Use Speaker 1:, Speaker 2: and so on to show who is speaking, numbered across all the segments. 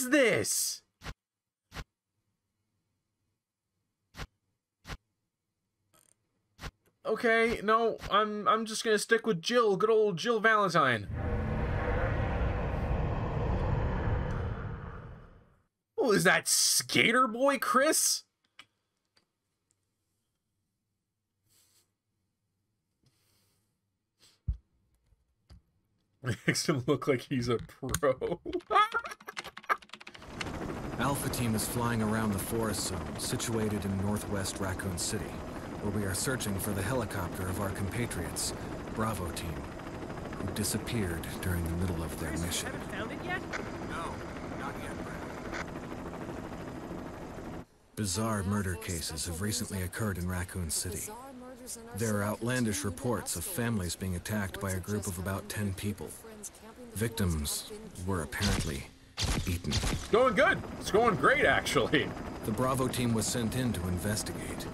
Speaker 1: Is this? Okay, no, I'm I'm just gonna stick with Jill, good old Jill Valentine. Oh, is that Skater Boy Chris? Makes him look like he's a pro.
Speaker 2: Alpha Team is flying around the forest zone, situated in northwest Raccoon City, where we are searching for the helicopter of our compatriots, Bravo Team, who disappeared during the middle of their mission.
Speaker 3: Haven't found it yet?
Speaker 2: No, not yet, Bizarre murder cases have recently occurred in Raccoon City. There are outlandish reports of families being attacked by a group of about 10 people. Victims were apparently eaten.
Speaker 1: going good. It's going great, actually.
Speaker 2: The Bravo team was sent in to investigate,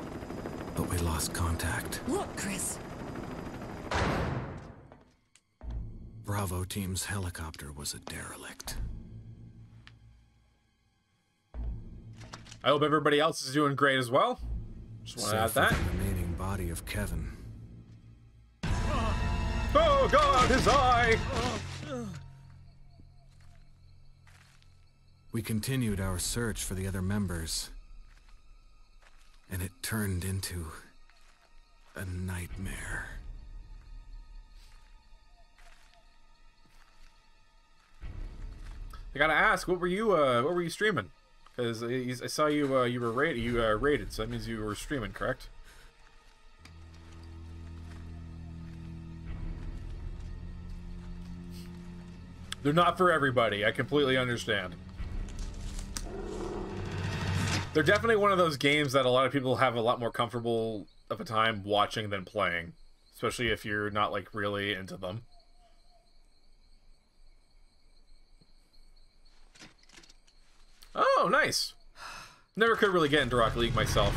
Speaker 2: but we lost contact.
Speaker 4: Look, Chris.
Speaker 2: Bravo team's helicopter was a derelict.
Speaker 1: I hope everybody else is doing great as well. Just want to add
Speaker 2: Save for
Speaker 1: that.
Speaker 2: the remaining body of Kevin.
Speaker 1: Oh God, his eye!
Speaker 2: We continued our search for the other members, and it turned into a nightmare.
Speaker 1: I gotta ask, what were you, uh, what were you streaming? Because I saw you, uh, you were rated, you uh, rated, so that means you were streaming, correct? They're not for everybody. I completely understand. They're definitely one of those games that a lot of people have a lot more comfortable of a time watching than playing, especially if you're not like really into them. Oh, nice. Never could really get into Rocket League myself.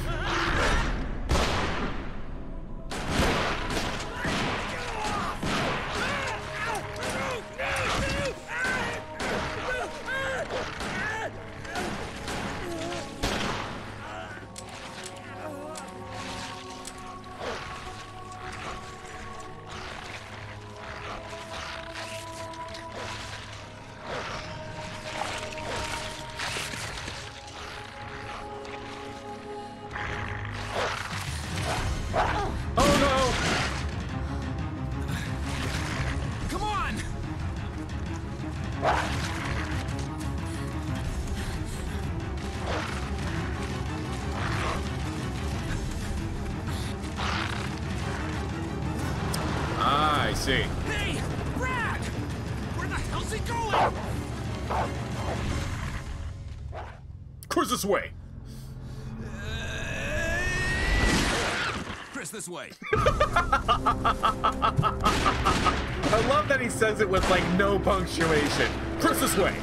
Speaker 1: No punctuation. Chris this way.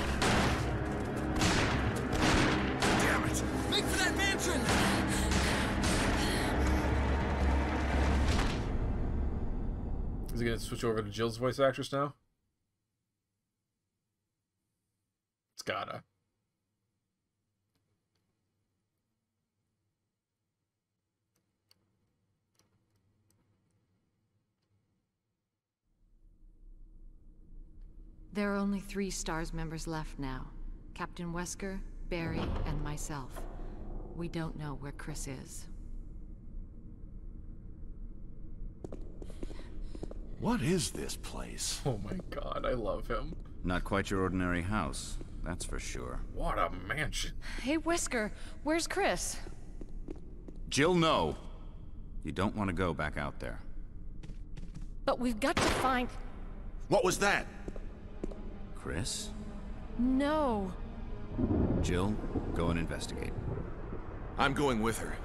Speaker 2: Damn it! Make for that mansion!
Speaker 1: Is he gonna switch over to Jill's voice actress now? It's gotta.
Speaker 5: There are only three STARS members left now. Captain Wesker, Barry, and myself. We don't know where Chris is.
Speaker 6: What is this place?
Speaker 1: Oh my god, I love him.
Speaker 7: Not quite your ordinary house, that's for sure.
Speaker 1: What a mansion.
Speaker 5: Hey, Wesker, where's Chris?
Speaker 7: Jill, no! You don't want to go back out there.
Speaker 5: But we've got to find...
Speaker 6: What was that?
Speaker 7: Chris?
Speaker 5: No.
Speaker 7: Jill, go and investigate.
Speaker 6: I'm going with her.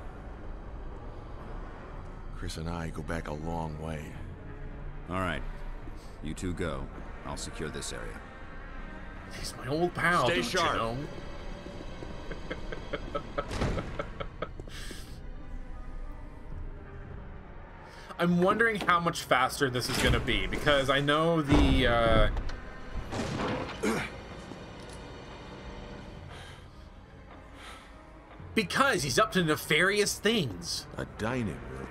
Speaker 6: Chris and I go back a long way.
Speaker 7: All right. You two go. I'll secure this area.
Speaker 1: He's my old pal.
Speaker 6: Stay
Speaker 1: don't
Speaker 6: sharp.
Speaker 1: You know? I'm wondering how much faster this is going to be because I know the uh, Because he's up to nefarious things.
Speaker 6: A dining room.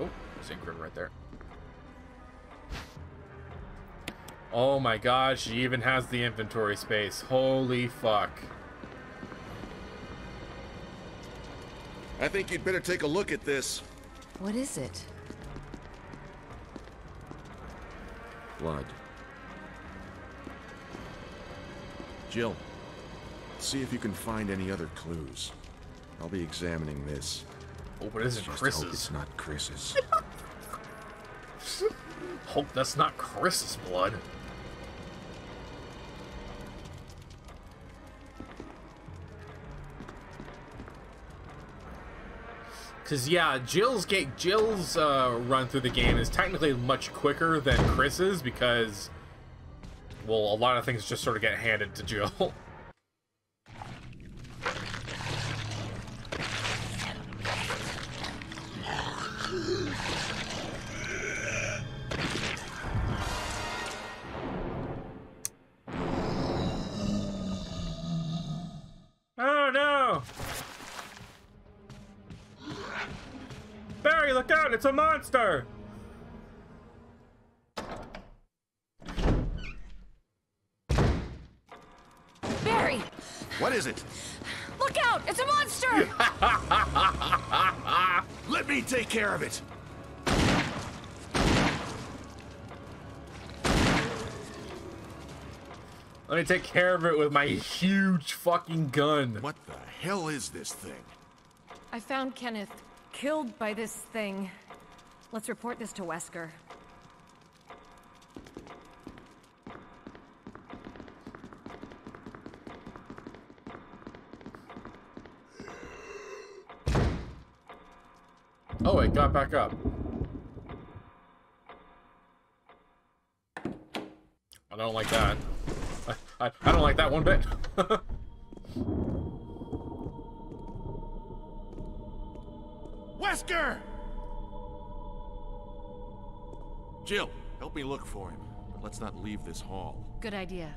Speaker 1: Oh, St. River right there. Oh my god, she even has the inventory space. Holy fuck.
Speaker 6: I think you'd better take a look at this.
Speaker 5: What is it?
Speaker 6: Blood. Jill, see if you can find any other clues. I'll be examining this.
Speaker 1: Oh, but it isn't
Speaker 6: Just hope
Speaker 1: Chris's.
Speaker 6: it's not Chris's.
Speaker 1: Hope that's not Chris's blood. Cause yeah, Jill's ga- Jill's uh, run through the game is technically much quicker than Chris's because, well, a lot of things just sort of get handed to Jill. Oh no! Barry, look out! It's a monster!
Speaker 6: What is it?
Speaker 5: Look out! It's a monster!
Speaker 6: Let me take care of it.
Speaker 1: Let me take care of it with my huge fucking gun.
Speaker 6: What the hell is this thing?
Speaker 4: I found Kenneth killed by this thing. Let's report this to Wesker.
Speaker 1: Oh, it got back up. I don't like that. I, I, I don't like that one bit.
Speaker 6: Wesker! Jill, help me look for him. But let's not leave this hall.
Speaker 4: Good idea.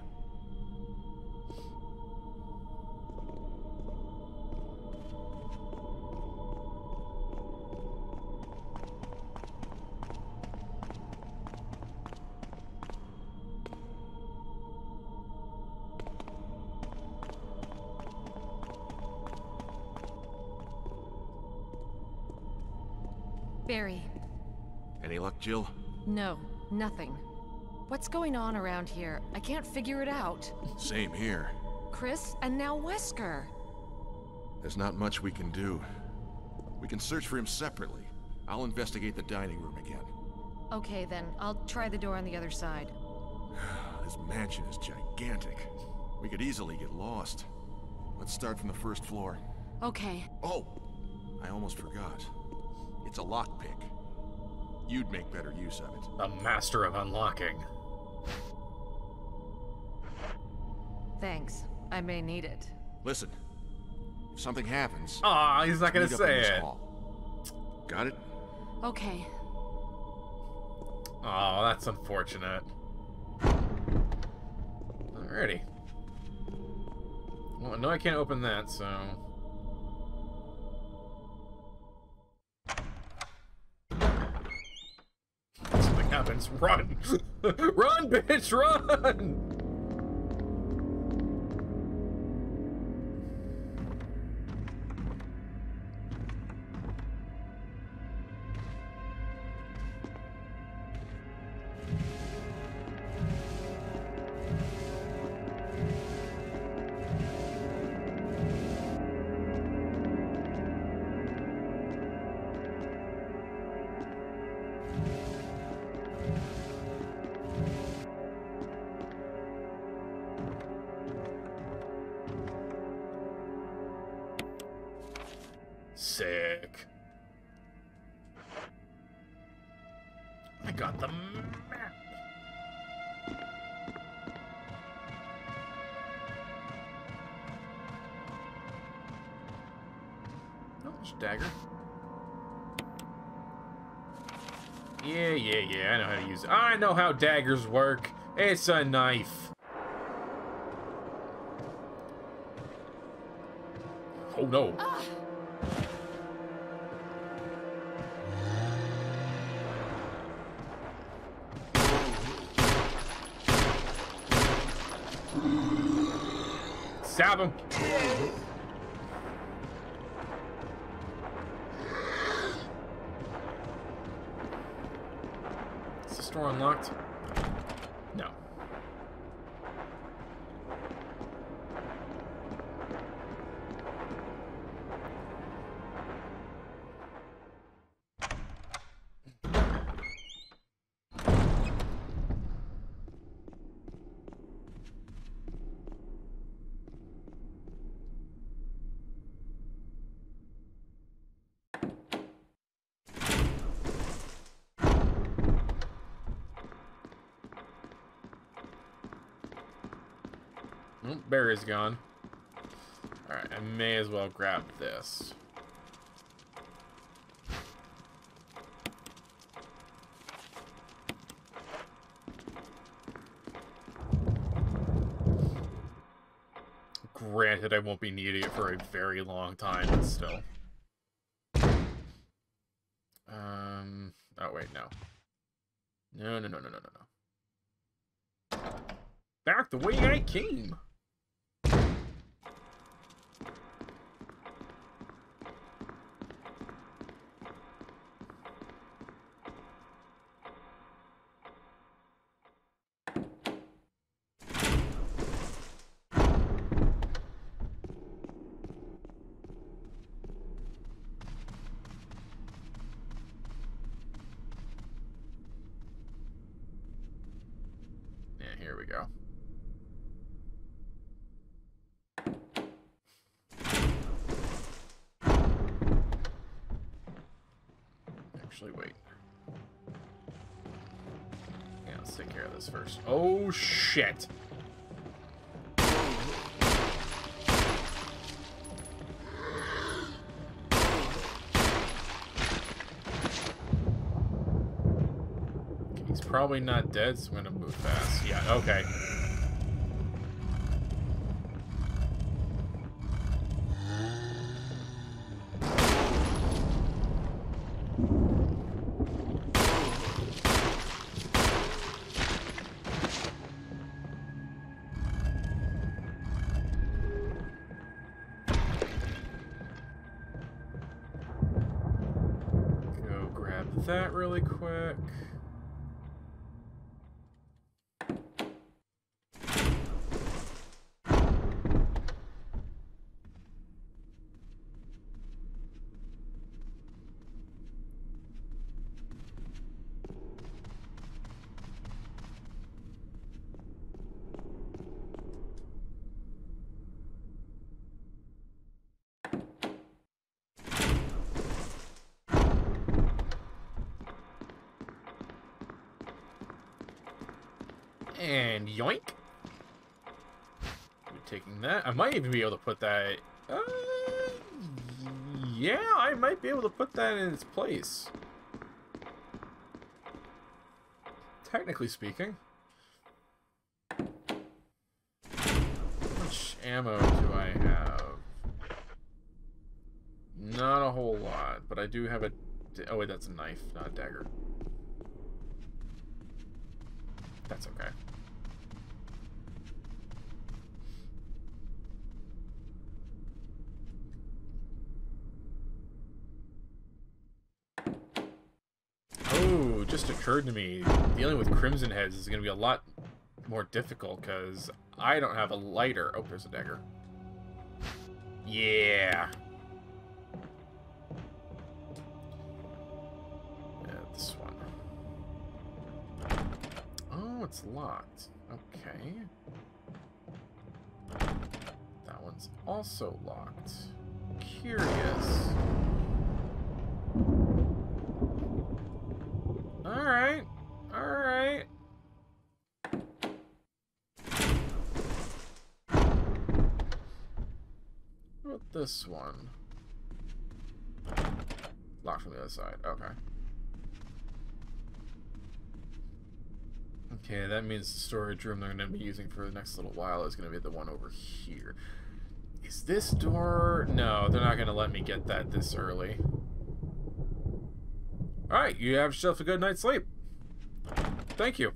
Speaker 4: Barry,
Speaker 6: Any luck, Jill?
Speaker 4: no, nothing. What's going on around here? I can't figure it out.
Speaker 6: Same here.
Speaker 4: Chris and now Wesker.
Speaker 6: There's not much we can do. We can search for him separately. I'll investigate the dining room again.
Speaker 4: Okay then, I'll try the door on the other side.
Speaker 6: This mansion is gigantic. We could easily get lost. Let's start from the first floor.
Speaker 4: Okay,
Speaker 6: Oh, I almost forgot. It's a lockpick. You'd make better use of it.
Speaker 1: A master of unlocking.
Speaker 4: thanks. I may need it.
Speaker 6: Listen, if something happens,
Speaker 1: Aw, he's not gonna
Speaker 6: meet up in
Speaker 1: say it.
Speaker 6: hall. Got it?
Speaker 4: Okay,
Speaker 1: Oh, that's unfortunate. Alrighty. Well, no, I can't open that, so. Run! run, bitch, run! I know how daggers work. It's a knife. Oh no. Barry's gone. Alright, I may as well grab this. Granted, I won't be needing it for a very long time, but still. Um. Oh, wait, no. No, no, no, no, no, no, no. Back the way I came. Yeah, here we go. Actually, wait. Yeah, let's take care of this first. Oh, shit! He's probably not dead, so I'm gonna move fast. Yeah, okay. And yoink. We're taking that. I might even be able to put that... Uh, yeah, I might be able to put that in its place. Technically speaking. How much ammo do I have? Not a whole lot, but I do have a... Oh wait, that's a knife, not a dagger. That's okay. Oh, it just occurred to me, dealing with Crimson Heads is going to be a lot more difficult because I don't have a lighter. Oh, there's a dagger. Yeah. Yeah, this one. Oh, it's locked. Okay. That one's also locked. Curious. This one? Locked from the other side. Okay. Okay, that means the storage room they're going to be using for the next little while is going to be the one over here. Is this door... No, they're not going to let me get that this early. Alright, you have yourself a good night's sleep. Thank you.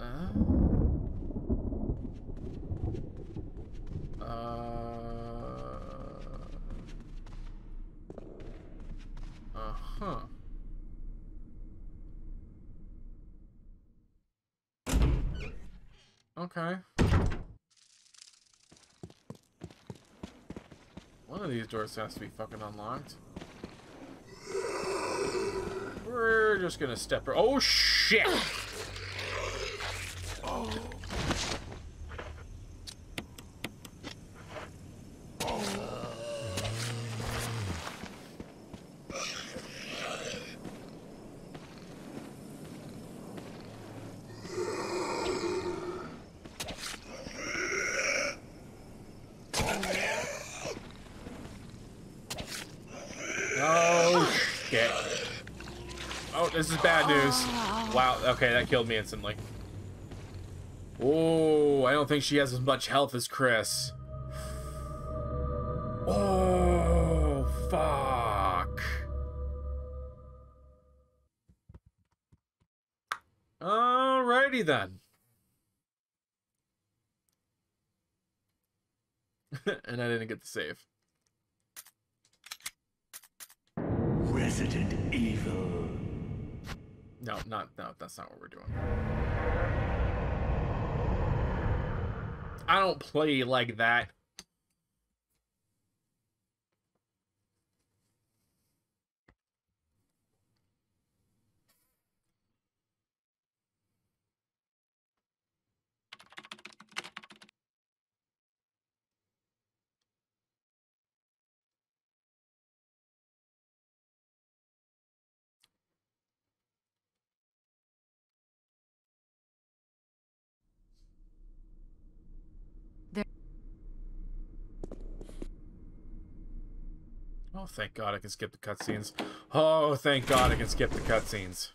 Speaker 1: Uh, uh, uh-huh. Okay. One of these doors has to be fucking unlocked. We're just gonna step. Oh shit! Oh shit! Oh, this is bad news. Wow. Okay, that killed me instantly. Oh, I don't think she has as much health as Chris. Oh, fuck. Alrighty then. and I didn't get the save. We're doing. I don't play like that. Thank God I can skip the cutscenes. Oh, thank God I can skip the cutscenes.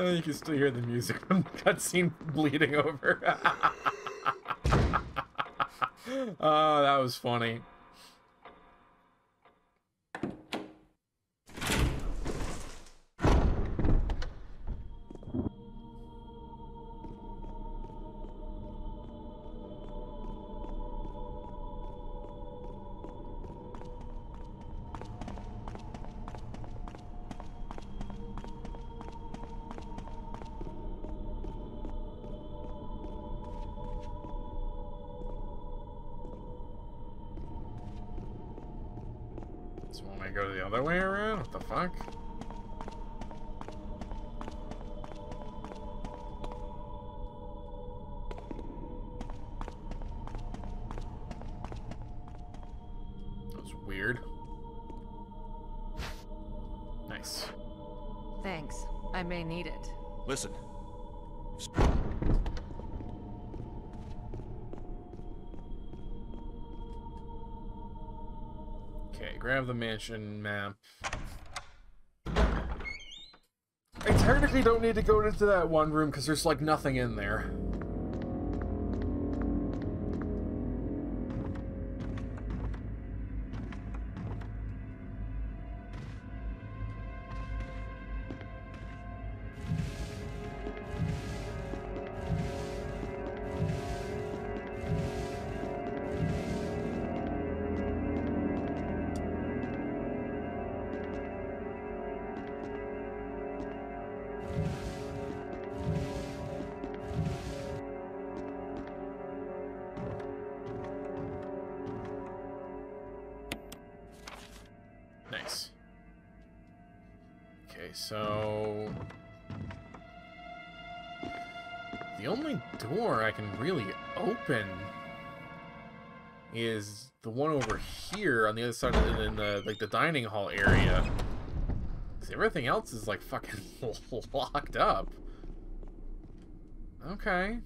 Speaker 1: Uh, you can still hear the music from the cutscene bleeding over. oh, that was funny. The mansion map. I technically don't need to go into that one room because there's like nothing in there. I can really open is the one over here on the other side of the, in the like the dining hall area. Cause everything else is like fucking locked up. Okay.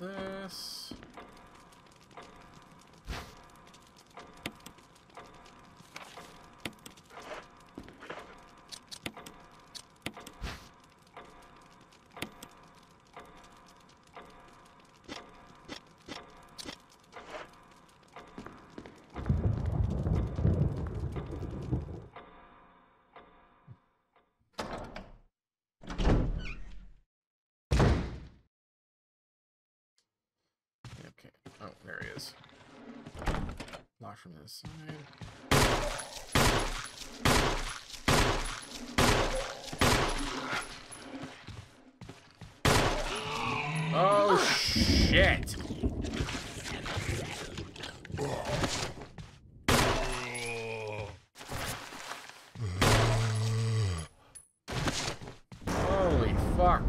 Speaker 1: Grab this. Okay. Oh, there he is. Locked from this side. Oh shit! Holy fuck.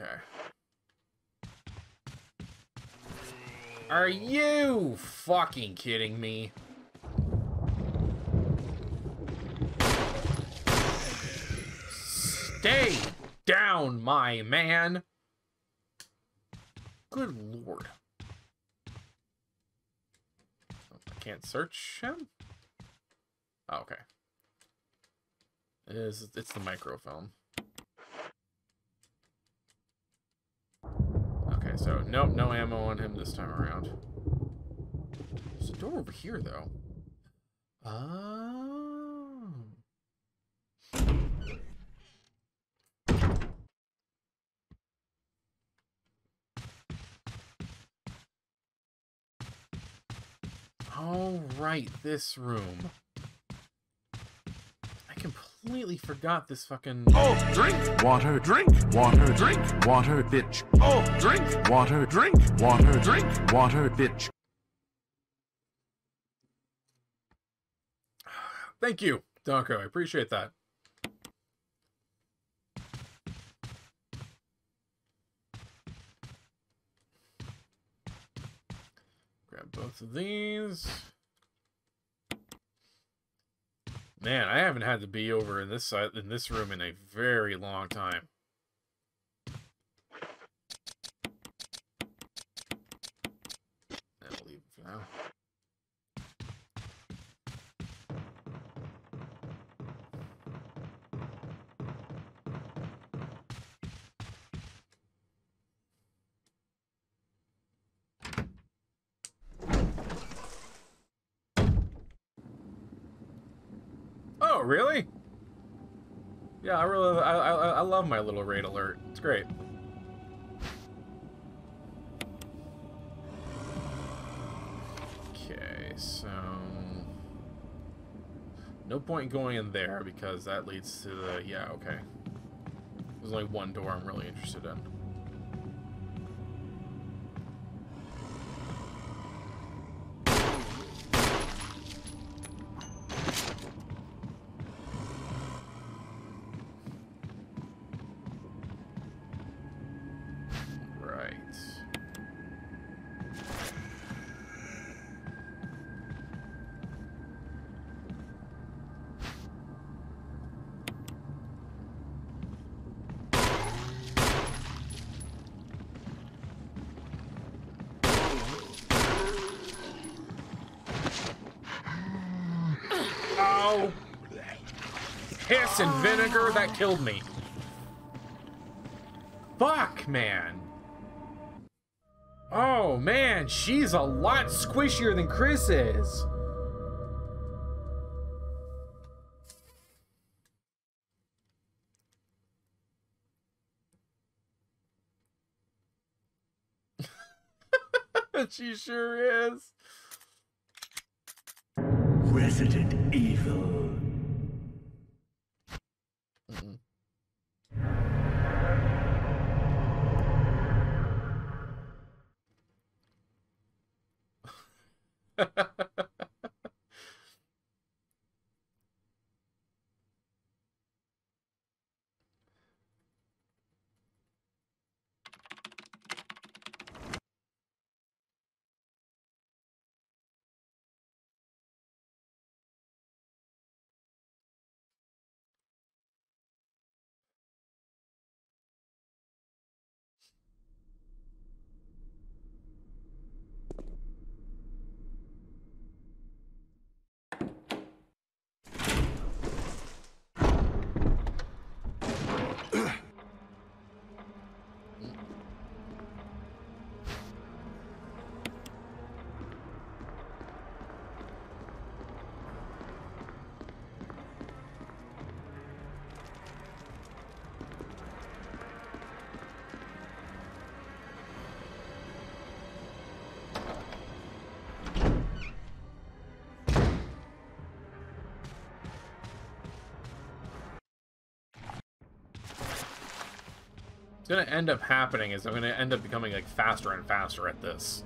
Speaker 1: Okay. Are you fucking kidding me? Stay down, my man. Good lord. I can't search him? Oh, okay. It is, it's the microfilm. Okay, so nope, ammo on him this time around. There's a door over here, though. Oh. All right, this room. I completely forgot this fucking.
Speaker 3: Oh, drink water, drink water, drink water, bitch. Oh, drink water, drink water, drink water, bitch.
Speaker 1: Thank you, Donko. I appreciate that. Grab both of these. Man, I haven't had to be over in this side in this room in a very long time. I'll leave it for now. Oh, really? Yeah, I really, I, I, I love my little raid alert. It's great. Okay, so no point going in there because that leads to the yeah. Okay, there's only one door I'm really interested in. Vinegar, that killed me. Fuck, man. Oh man, she's a lot squishier than Chris is. she sure What's gonna end up happening is I'm gonna end up becoming like faster and faster at this.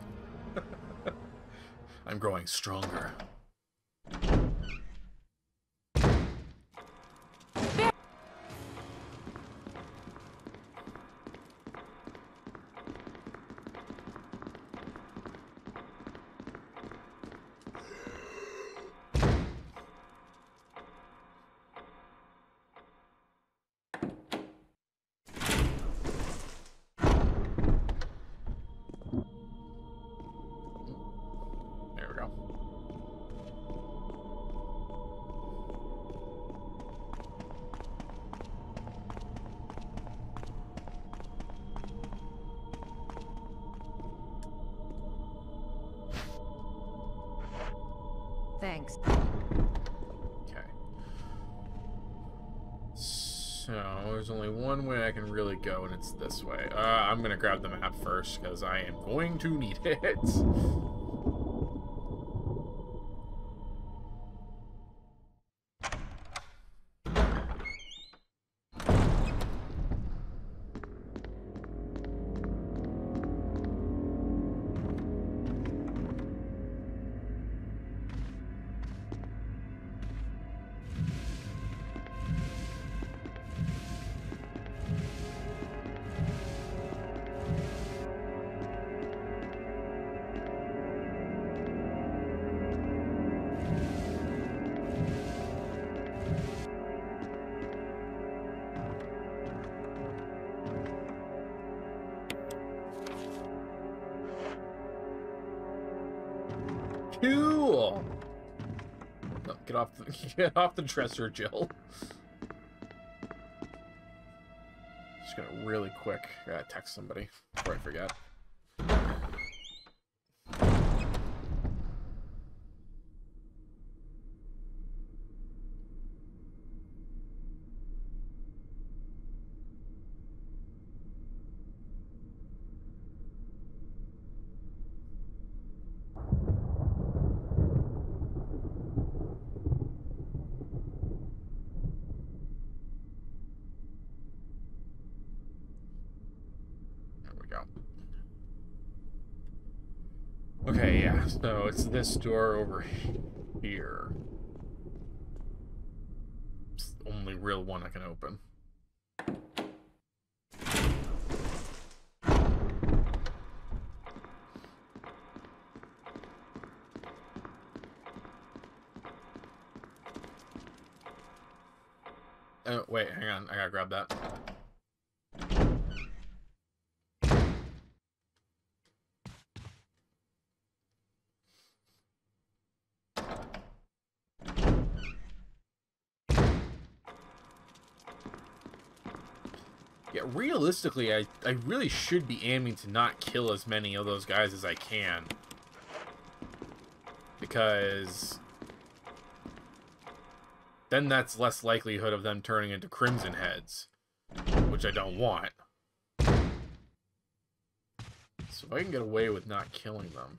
Speaker 1: I'm growing stronger.
Speaker 4: Thanks.
Speaker 1: Okay. So, there's only one way I can really go, and it's this way. Uh, I'm gonna grab the map first, because I am going to need it. get off the dresser, Jill. Just gonna really quick uh, text somebody before I forget. There we go. Okay, it's this door over here. It's the only real one I can open. Oh, wait, hang on. I gotta grab that. Yeah, realistically, I, I really should be aiming to not kill as many of those guys as I can. Because... Then that's less likelihood of them turning into Crimson Heads. Which I don't want. So So if I can get away with not killing them.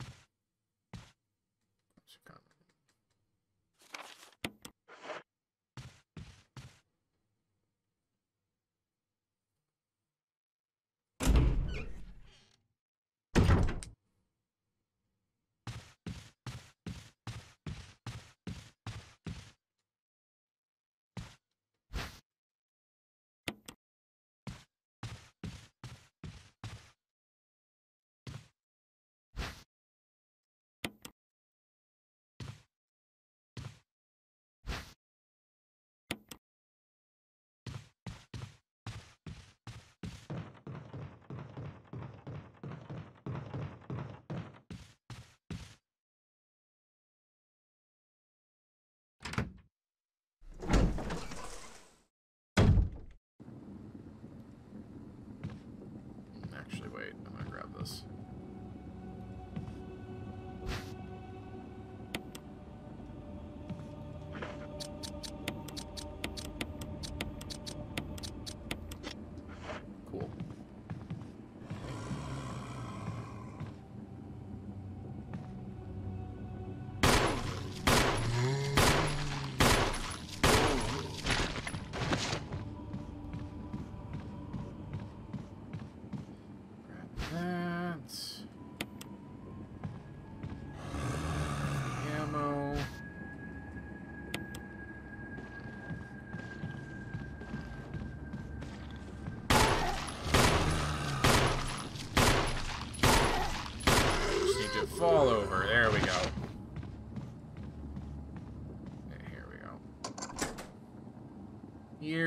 Speaker 1: Actually, wait. I'm gonna grab this.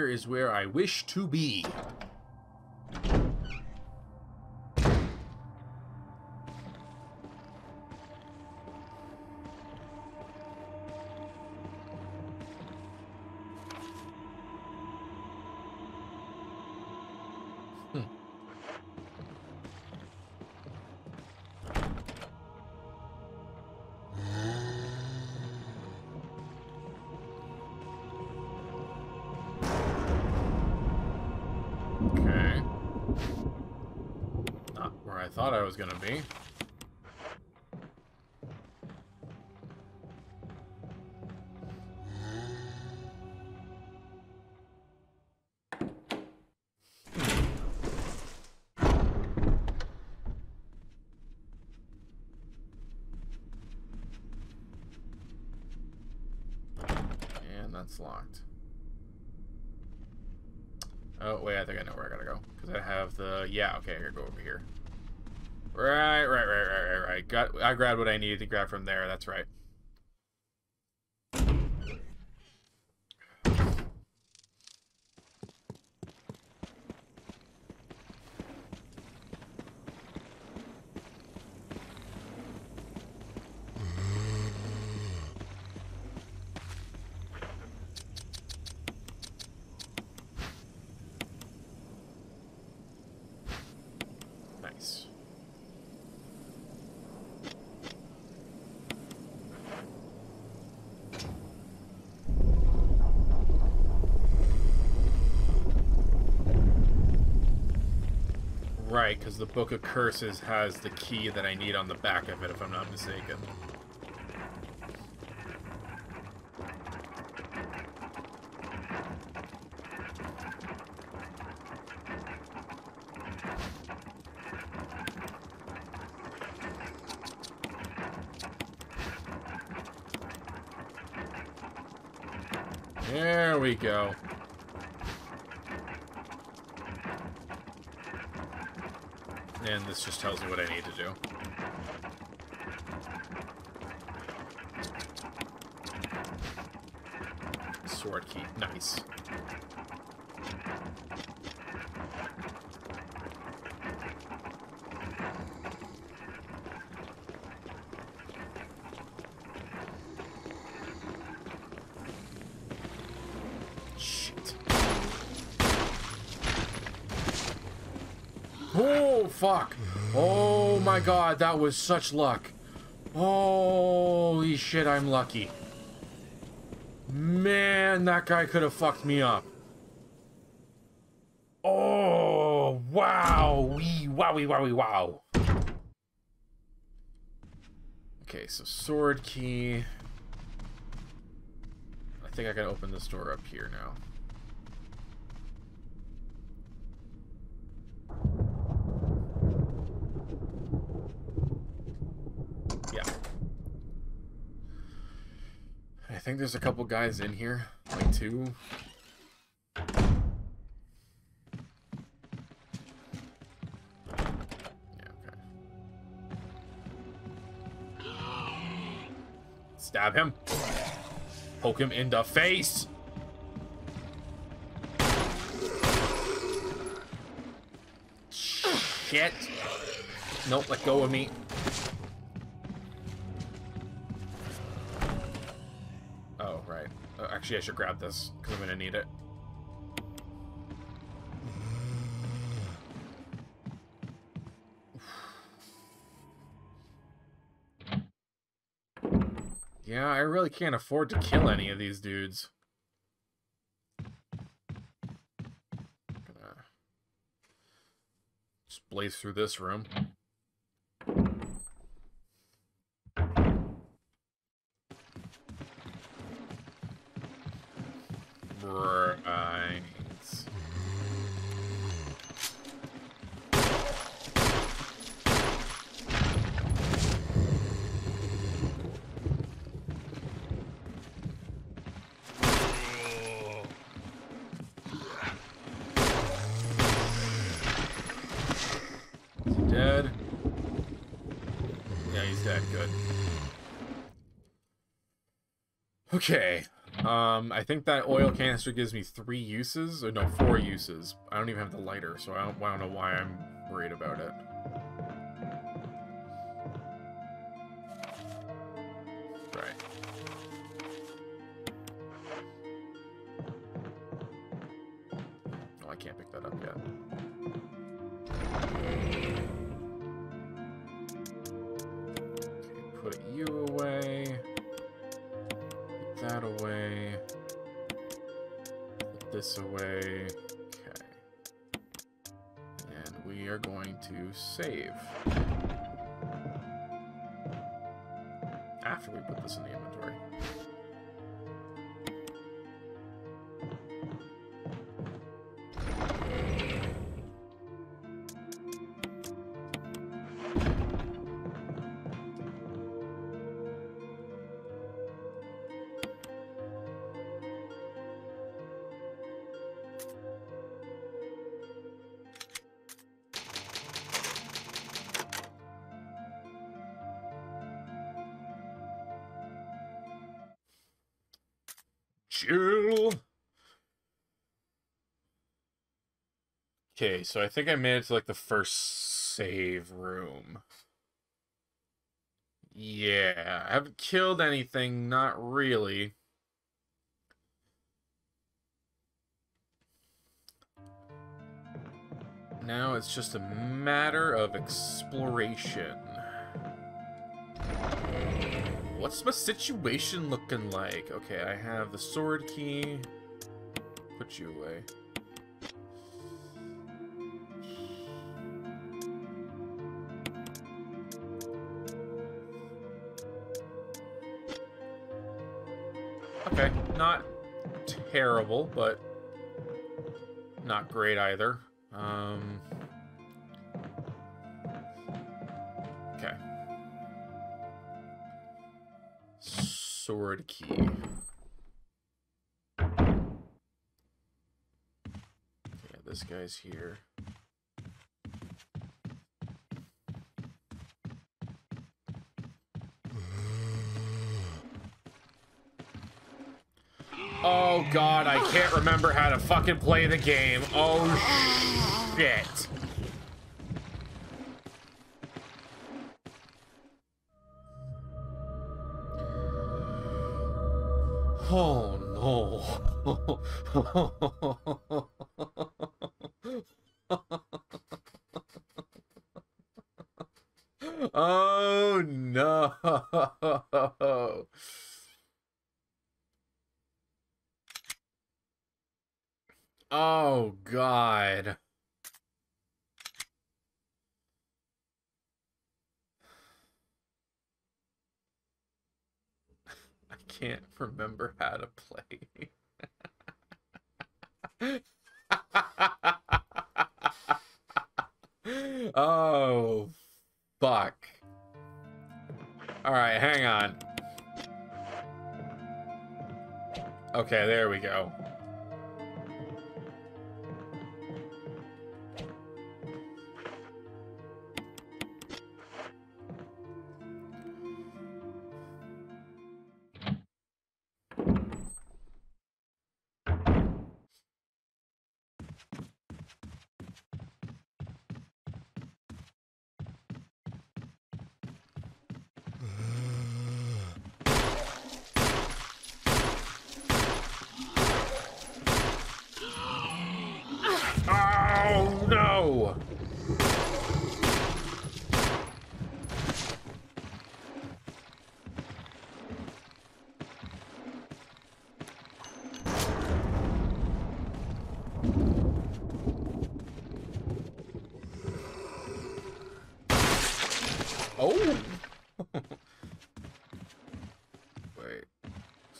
Speaker 1: Is where I wish to be. Was gonna be. And that's locked. Oh, wait, I think I know where I gotta go. Because I have the... Yeah, okay, I gotta go over here. Right, right, right, right, right, right. Got, I grabbed what I needed to grab from there, that's right. Nice. Right, because the Book of Curses has the key that I need on the back of it, if I'm not mistaken. There we go. And this just tells me what I need to do. Sword key. Nice. Oh, fuck. Oh my god, that was such luck. Holy shit, I'm lucky. Man, that guy could have fucked me up. Oh, wow. Wee, wowie, wowie, wow. Okay, so sword key. I think I can open this door up here now. Yeah. I think there's a couple guys in here. Like two. Stab him. Poke him in the face. Shit. Nope, let go of me. Actually, I should grab this, because I'm going to need it. Yeah, I really can't afford to kill any of these dudes. Just blaze through this room. Right. Is he dead? Yeah, he's dead. Good. Okay. Um, I think that oil canister gives me three uses, or no, four uses. I don't even have the lighter, so I don't, I don't know why I'm worried about it. Okay, so I think I made it to like the first save room. Yeah, I haven't killed anything, not really. Now it's just a matter of exploration. What's my situation looking like? Okay, I have the sword key. Put you away. Not terrible, but not great either. Um, okay. Sword key. Okay, this guy's here. Oh god, I can't remember how to fucking play the game. Oh shit. Oh no. oh no. Oh god. I can't remember how to play. oh, fuck. Alright, hang on. Okay, there we go.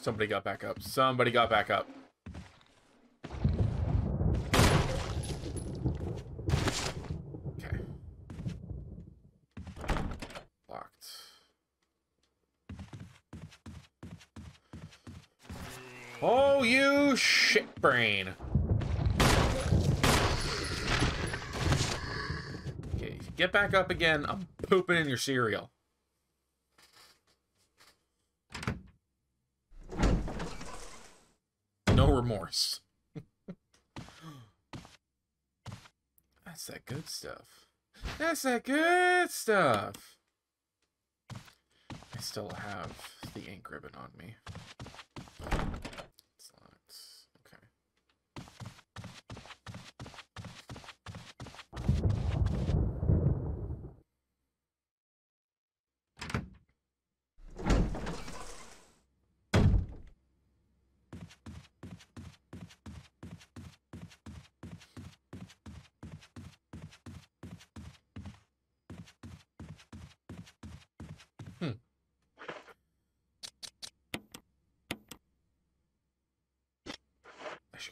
Speaker 1: Somebody got back up. Somebody got back up. Okay. Locked. Oh, you shit brain. Okay, get back up again, I'm pooping in your cereal. That's that good stuff. That's that good stuff. I still have the ink ribbon on me.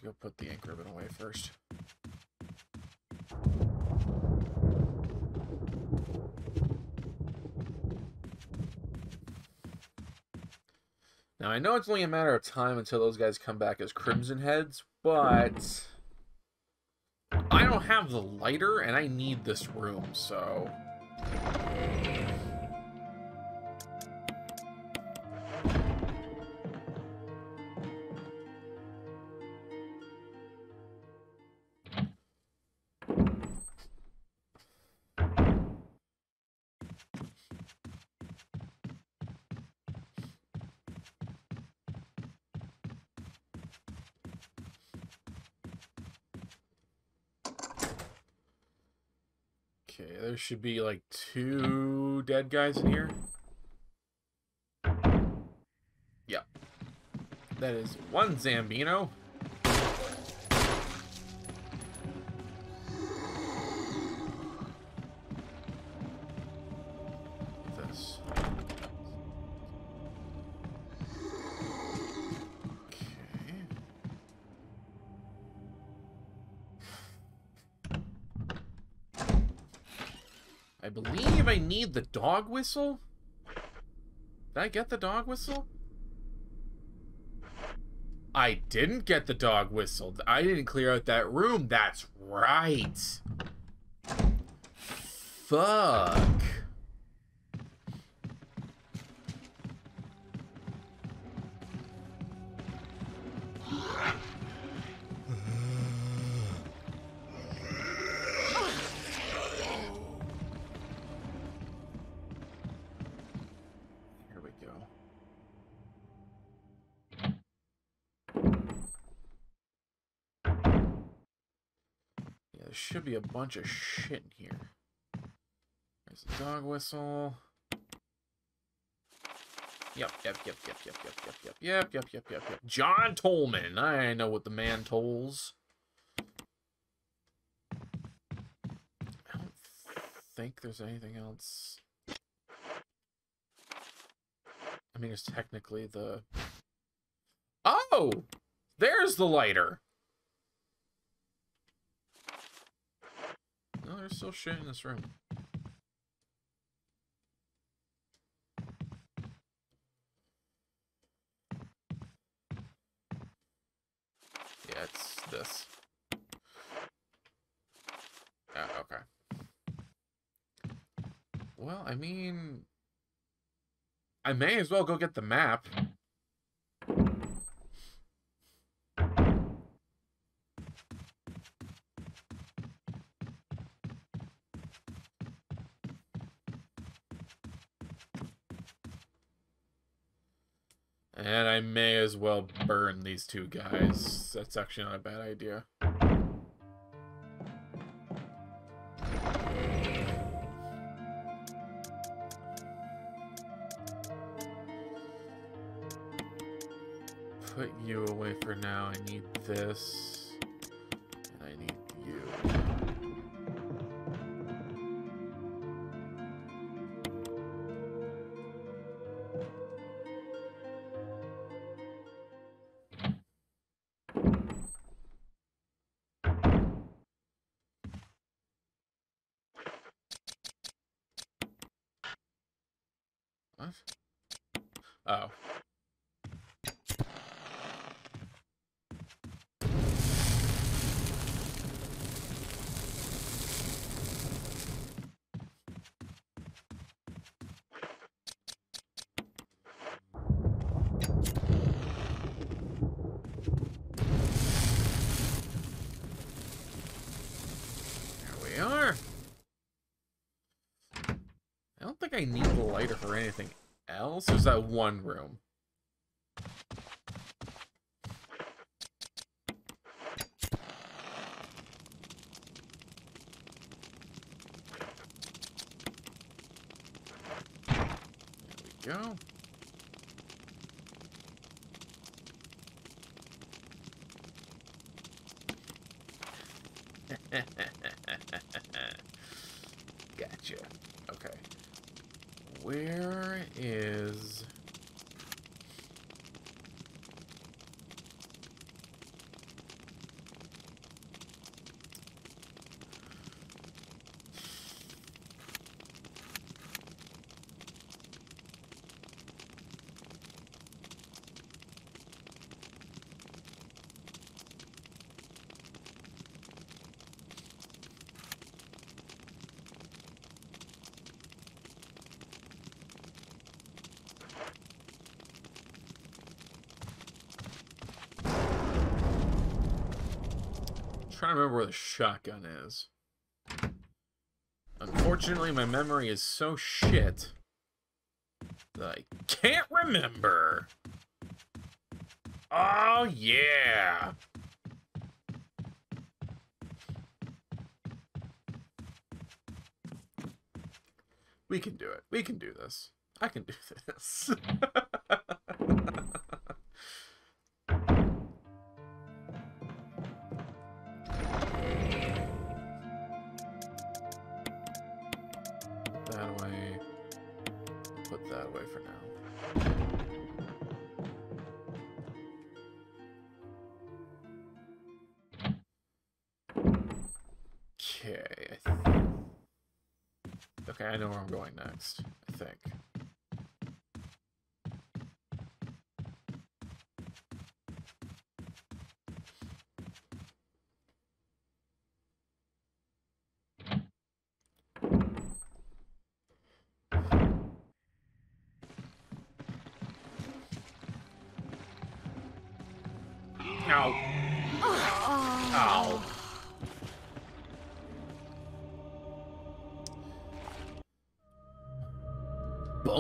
Speaker 1: Go put the ink ribbon away first. Now, I know it's only a matter of time until those guys come back as Crimson Heads, but I don't have the lighter and I need this room, so. Okay, there should be like two dead guys in here. Yep. That is one Zambino. The dog whistle. Did I get the dog whistle? I didn't get the dog whistle. I didn't clear out that room. That's right. Fuck. Be a bunch of shit in here. There's the dog whistle. Yep, yep, yep, yep, yep, yep, yep, yep, yep, yep, yep, yep, yep. John Tolman. I know what the man tolls. I don't think there's anything else. I mean, it's technically the Oh! There's the lighter! There's still shit in this room. Yeah, it's this. Yeah, okay. Well, I mean... I may as well go get the map. And I may well burn these two guys. That's actually not a bad idea. Put you away for now. I need this. Anything else. There's that one room. There we go. gotcha. Okay. Where is... trying to remember where the shotgun is. Unfortunately, my memory is so shit that I can't remember. Oh, yeah. We can do it. We can do this. I can do this. Next.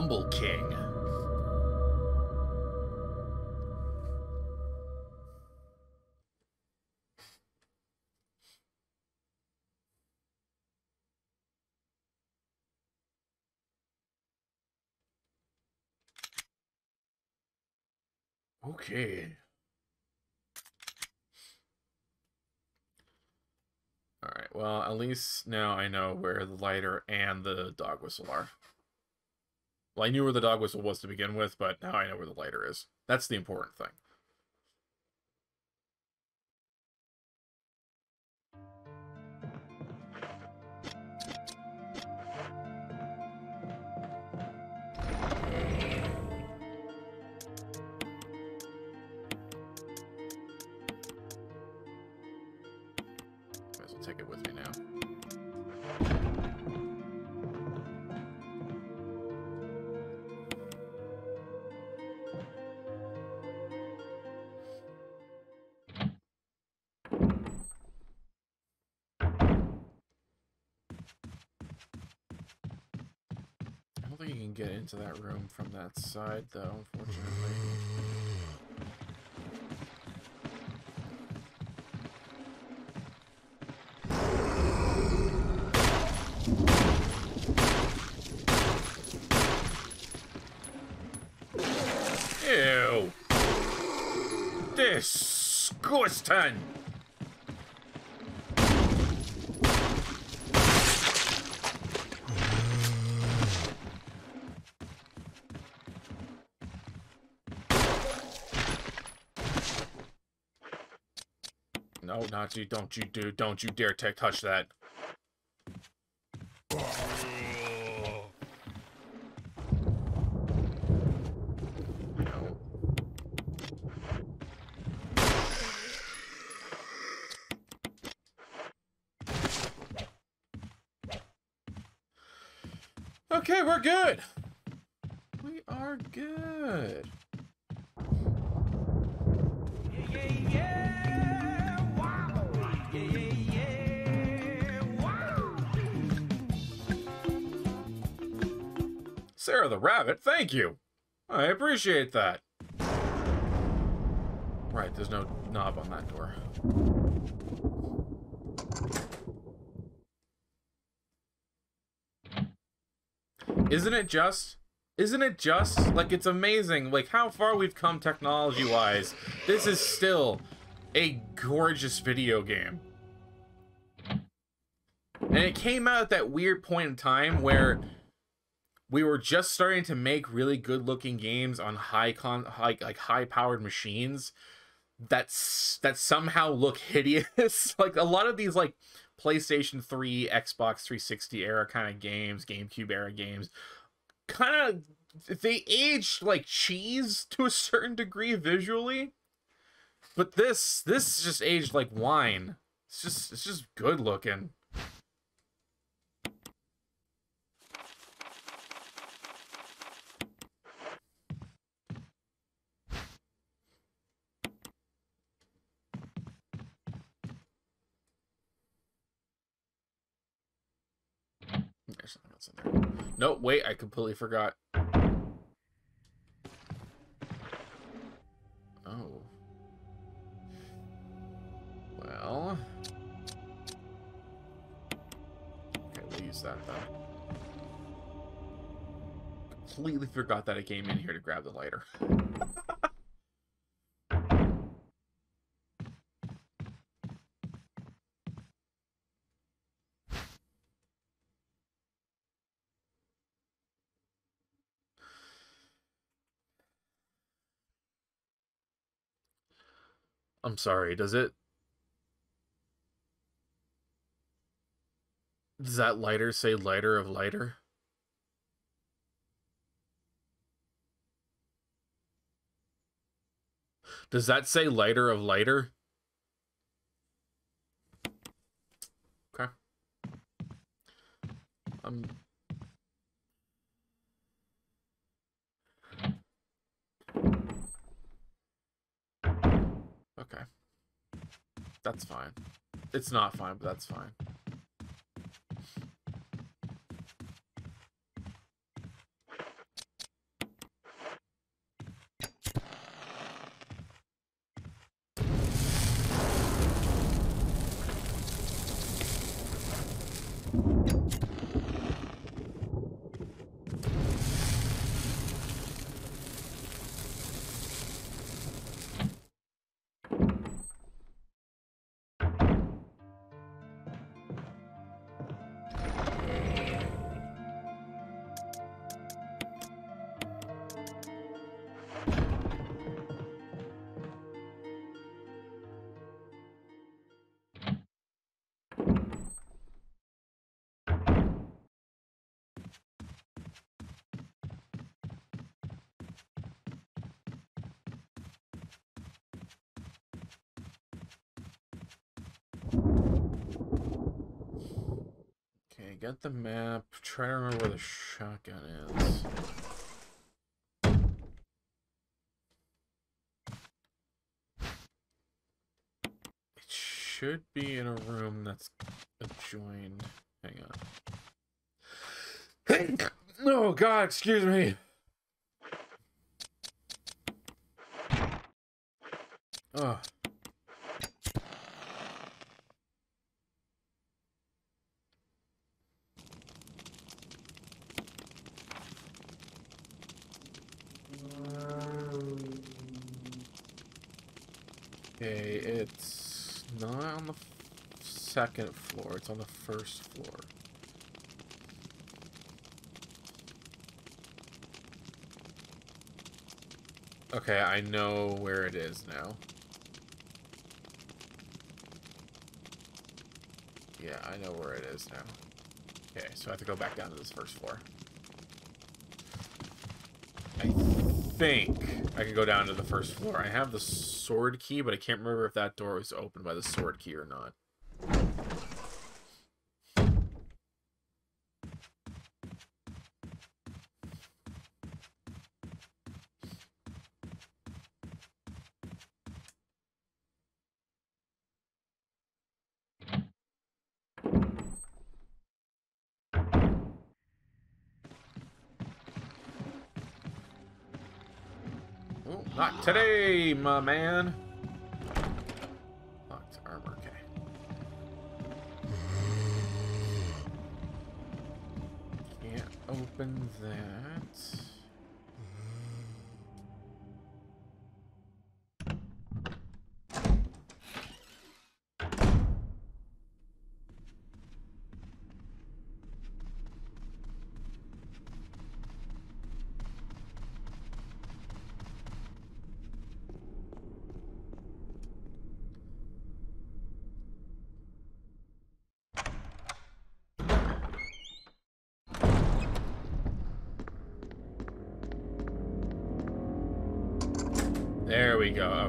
Speaker 1: Bumble King. Okay. Alright, well, at least now I know where the lighter and the dog whistle are. Well, I knew where the dog whistle was to begin with, but now I know where the lighter is. That's the important thing. Disgusting! No, you. Don't you do. Don't you dare touch that. No. Okay, we're good. We are good. Sarah the Rabbit, thank you. I appreciate that. Right, there's no knob on that door. Isn't it just? Isn't it just? Like, it's amazing, like, how far we've come technology-wise. This is still a gorgeous video game. And it came out at that weird point in time where we were just starting to make really good looking games on high con high, like high powered machines that's that somehow look hideous like a lot of these like playstation 3 xbox 360 era kind of games gamecube era games kind of they aged like cheese to a certain degree visually but this this just aged like wine. It's just it's just good looking There's something else in there. No, wait, I completely forgot. Oh. Well. Okay, we'll use that then. Completely forgot that I came in here to grab the lighter. I'm sorry, does it? Does that lighter say lighter of lighter? Does that say lighter of lighter? Okay. Um Okay. That's fine. It's not fine, but that's fine. Get the map. Try to remember where the shotgun is. It should be in a room that's adjoined. Hang on. Oh God, excuse me. Oh. Okay, it's not on the second floor, it's on the first floor. Okay, I know where it is now. Yeah, I know where it is now. Okay, so I have to go back down to this first floor. I think I can go down to the first floor. I have the sword key, but I can't remember if that door was opened by the sword key or not. Oh, not today, my man. Locked armor, okay. Can't open that.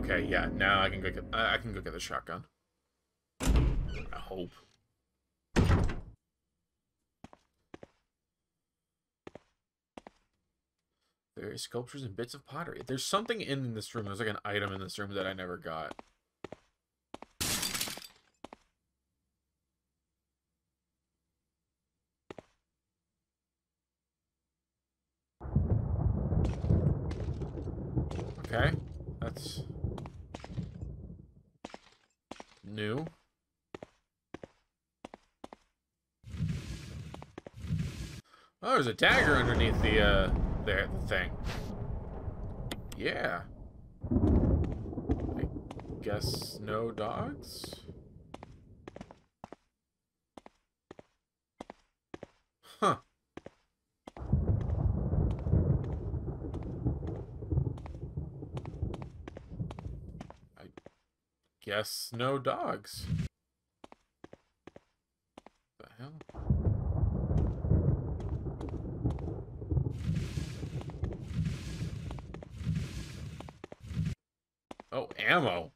Speaker 1: Okay, yeah. Now I can go get I can go get the shotgun. I hope. Various sculptures and bits of pottery. There's something in this room. There's like an item in this room that I never got. Okay, that's new. Oh, there's a dagger underneath the uh, the, the thing. Yeah. I guess no dogs. Huh. I guess no dogs. The hell? Oh, ammo.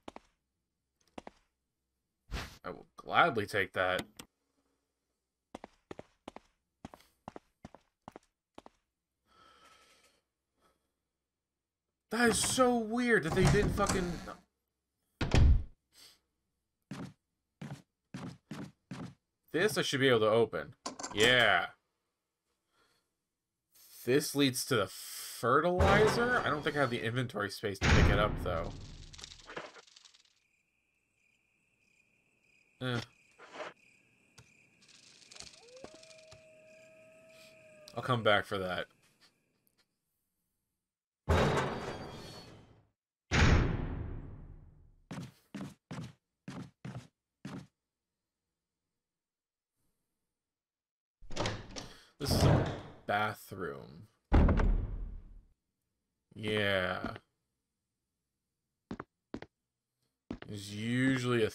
Speaker 1: I will gladly take that. That is so weird that they didn't fucking This I should be able to open. Yeah. This leads to the fertilizer? I don't think I have the inventory space to pick it up, though. Eh. I'll come back for that. This is a bathroom. Yeah. There's usually a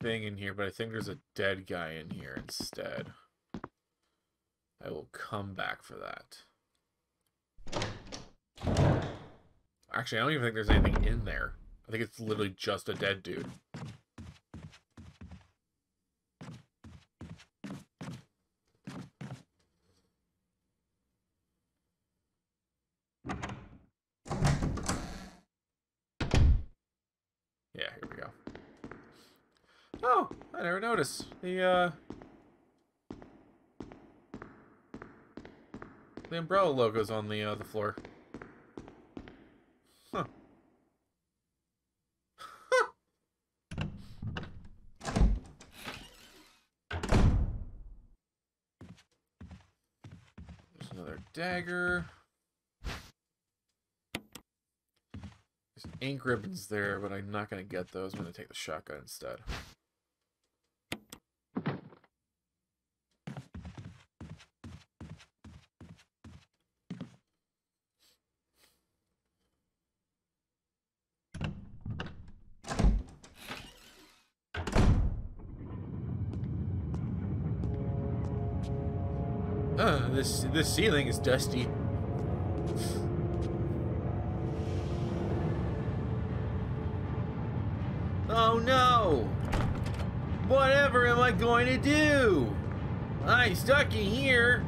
Speaker 1: thing in here, but I think there's a dead guy in here instead. I will come back for that. Actually, I don't even think there's anything in there. I think it's literally just a dead dude. Yeah, here we go. Oh, I never noticed. The, uh, The umbrella logo's on the, uh, the floor. Huh. There's another dagger. There's ink ribbons there, but I'm not going to get those. I'm going to take the shotgun instead. This this ceiling is dusty. Oh no! Whatever am I going to do? I'm stuck in here.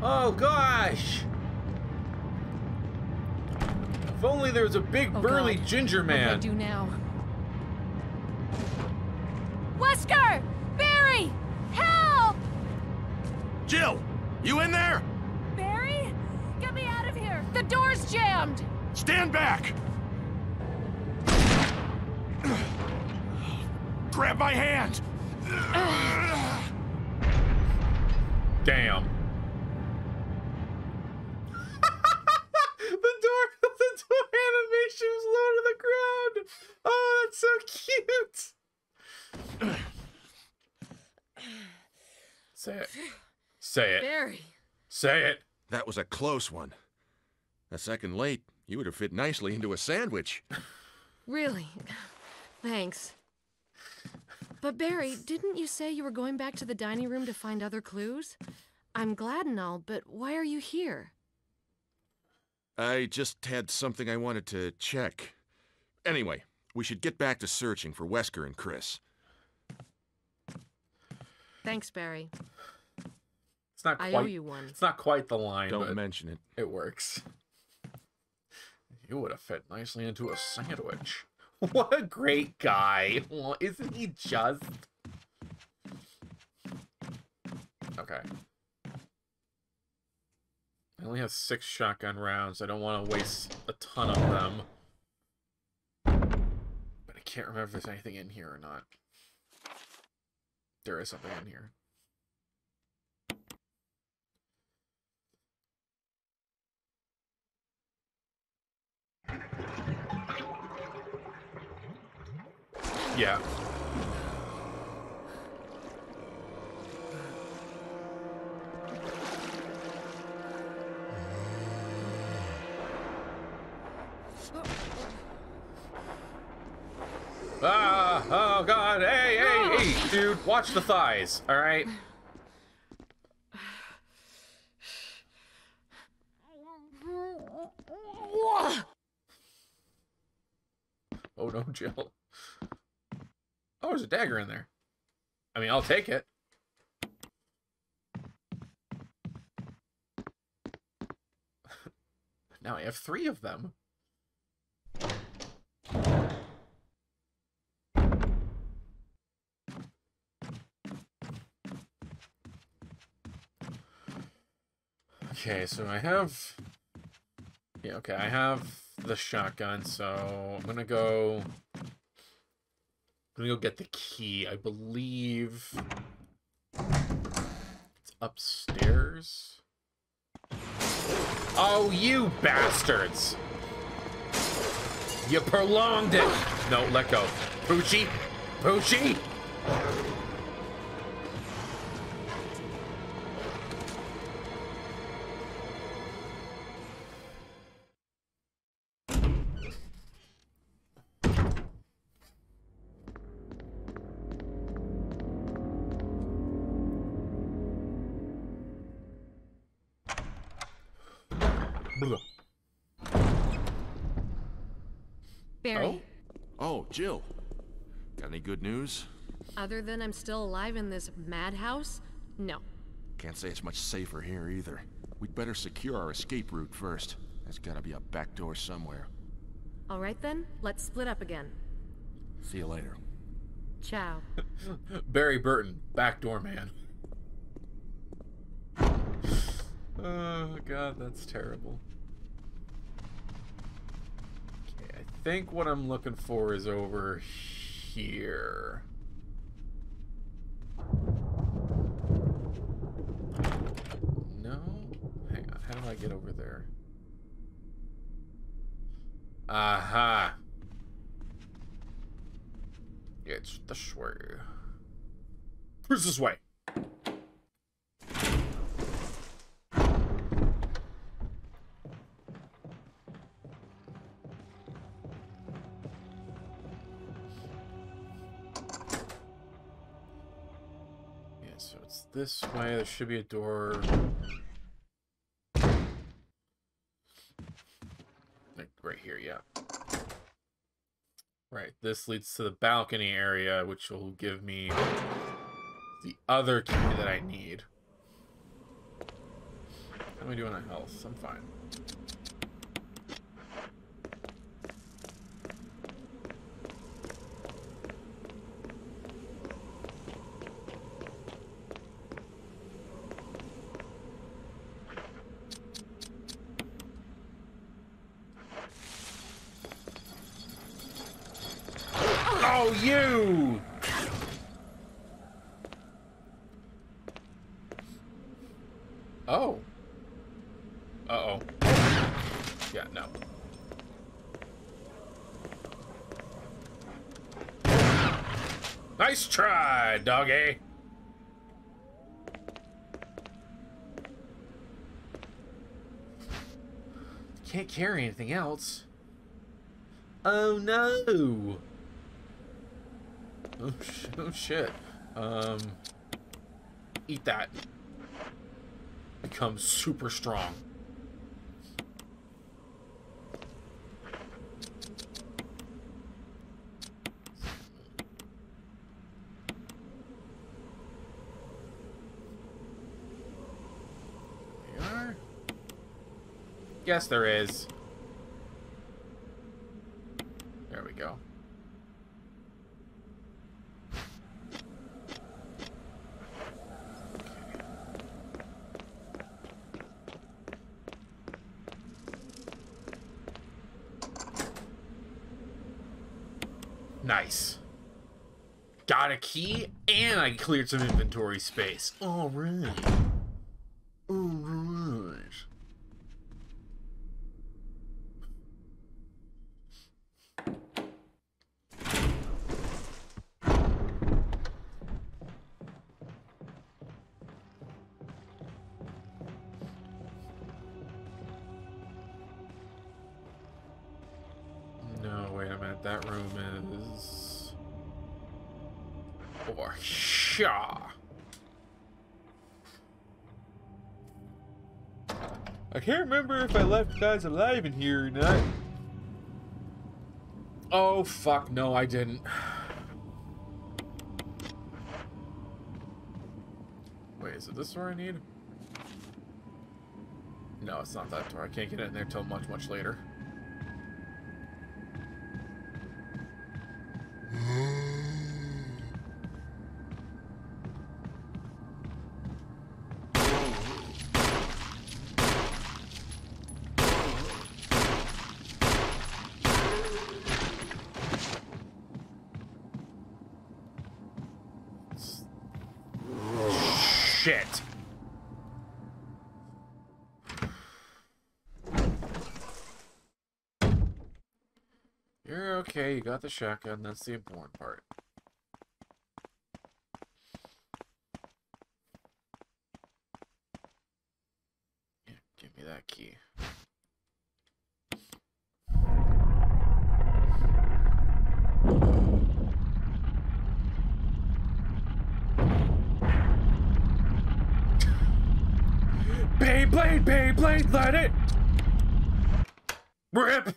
Speaker 1: Oh gosh! If only there was a big
Speaker 4: Oh,
Speaker 1: burly
Speaker 4: God.
Speaker 1: ginger
Speaker 4: What do I do now? Wesker! Barry! Help!
Speaker 6: Jill! You in there?
Speaker 4: Barry? Get me out of here! The door's jammed!
Speaker 6: Stand back! Grab my hand!
Speaker 1: Say it.
Speaker 6: That was a close one. A second late, you would have fit nicely into a sandwich.
Speaker 4: Really? Thanks. But Barry, didn't you say you were going back to the dining room to find other clues? I'm glad and all, but why are you here?
Speaker 6: I just had something I wanted to check. Anyway, we should get back to searching for Wesker and Chris.
Speaker 4: Thanks, Barry.
Speaker 1: It's not
Speaker 4: I
Speaker 1: quite.
Speaker 4: owe you one.
Speaker 1: It's not quite the line,
Speaker 6: Don't
Speaker 1: but
Speaker 6: mention it.
Speaker 1: it works. You would have fit nicely into a sandwich. What a great guy. Well, Isn't he just? Okay. I only have six shotgun rounds. I don't want to waste a ton of them. But I can't remember if there's anything in here or not. There is something in here. Yeah. Ah, oh god, hey, hey, hey, dude, watch the thighs, alright? Oh no, Jill. There's a dagger in there. I mean, I'll take it. now I have three of them. Okay, so I have... Yeah, okay, I have the shotgun, so I'm gonna go... I'm gonna go get the key. I believe... It's upstairs? Oh, you bastards! You prolonged it! No, let go. Poochie! Poochie!
Speaker 4: Other than I'm still alive in this madhouse? No.
Speaker 6: Can't say it's much safer here either. We'd better secure our escape route first. There's gotta be a back door somewhere.
Speaker 4: All right then, let's split up again.
Speaker 6: See you later.
Speaker 4: Ciao.
Speaker 1: Barry Burton, backdoor man. Oh god, that's terrible. Okay, I think what I'm looking for is over here. No? Hang on, how do I get over there? Aha! It's this way. Who's this way? Yeah, so it's this way. There should be a door. Like right here, yeah. Right, this leads to the balcony area, which will give me the other key that I need. How am I doing on health? I'm fine. Oh, you! Oh. Uh-oh. Yeah, no. Nice doggy. Can't carry anything else. Oh no! Oh, sh oh shit. Um, eat that. Become super strong. We are. Yes, there is. There we go. Nice. Got a key, and I cleared some inventory space. All right. Remember if I left guys alive in here or not. Oh, fuck. No, I didn't. Wait, is it this door I need? No, it's not that door. I can't get in there till much, much later. Got the shotgun. That's the important part. Yeah, give me that key. Beyblade, Beyblade, let it rip.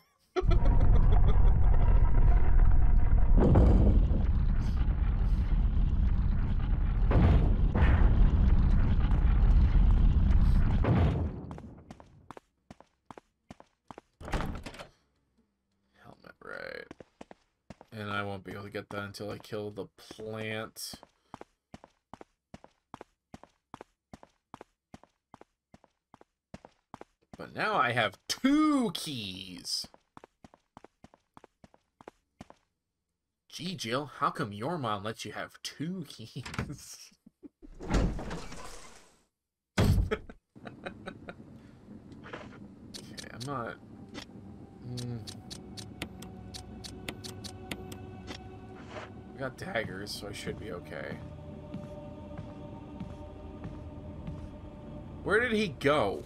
Speaker 1: Helmet, right. And I won't be able to get that until I kill the plant. But now I have two keys. Gee, Jill, how come your mom lets you have two keys? okay, I'm not... got daggers, so I should be okay. Where did he go?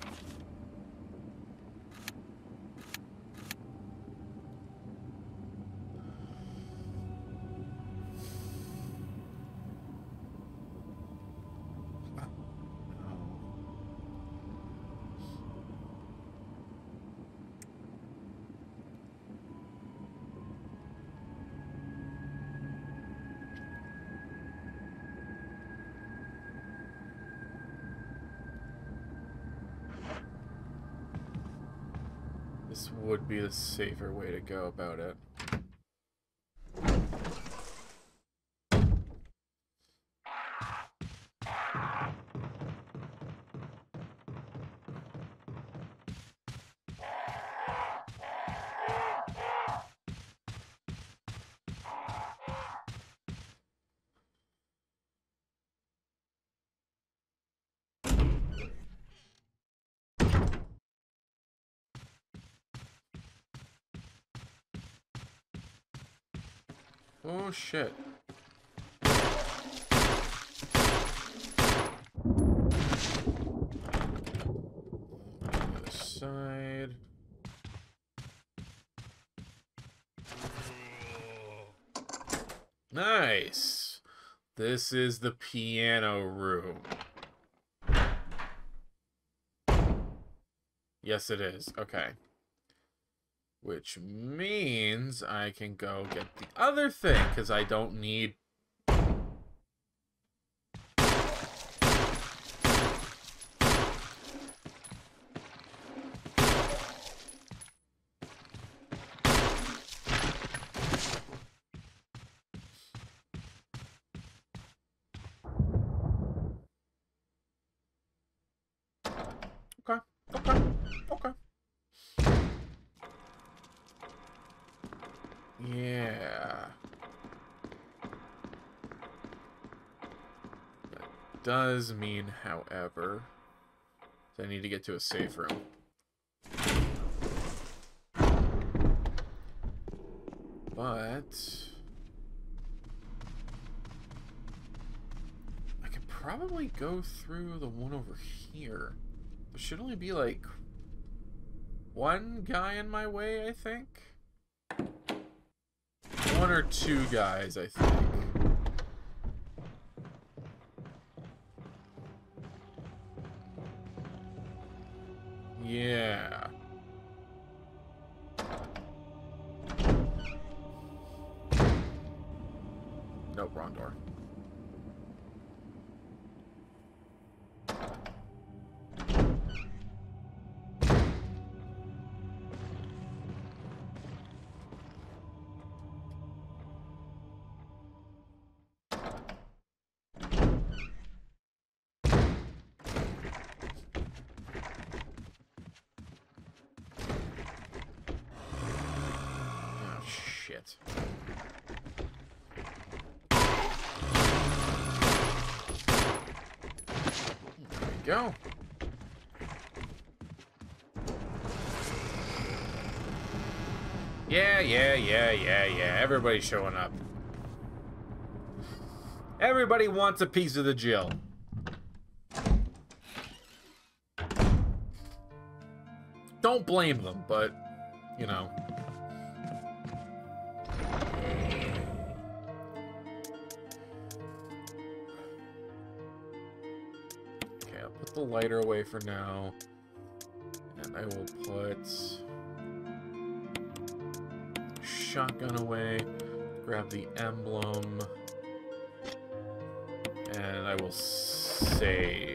Speaker 1: Would be the safer way to go about it. Oh shit. Side. Nice. This is the piano room. Yes, it is. Okay. Which means I can go get the other thing, because I don't need... Okay, okay, okay. Yeah. That does mean, however, that I need to get to a safe room. But... I could probably go through the one over here. There should only be, like, one guy in my way, I think? one or two guys, I think. Yeah, yeah, yeah. Everybody's showing up. Everybody wants a piece of the Jill. Don't blame them, but, you know. Okay, I'll put the lighter away for now. Shotgun away. Grab the emblem. And I will save.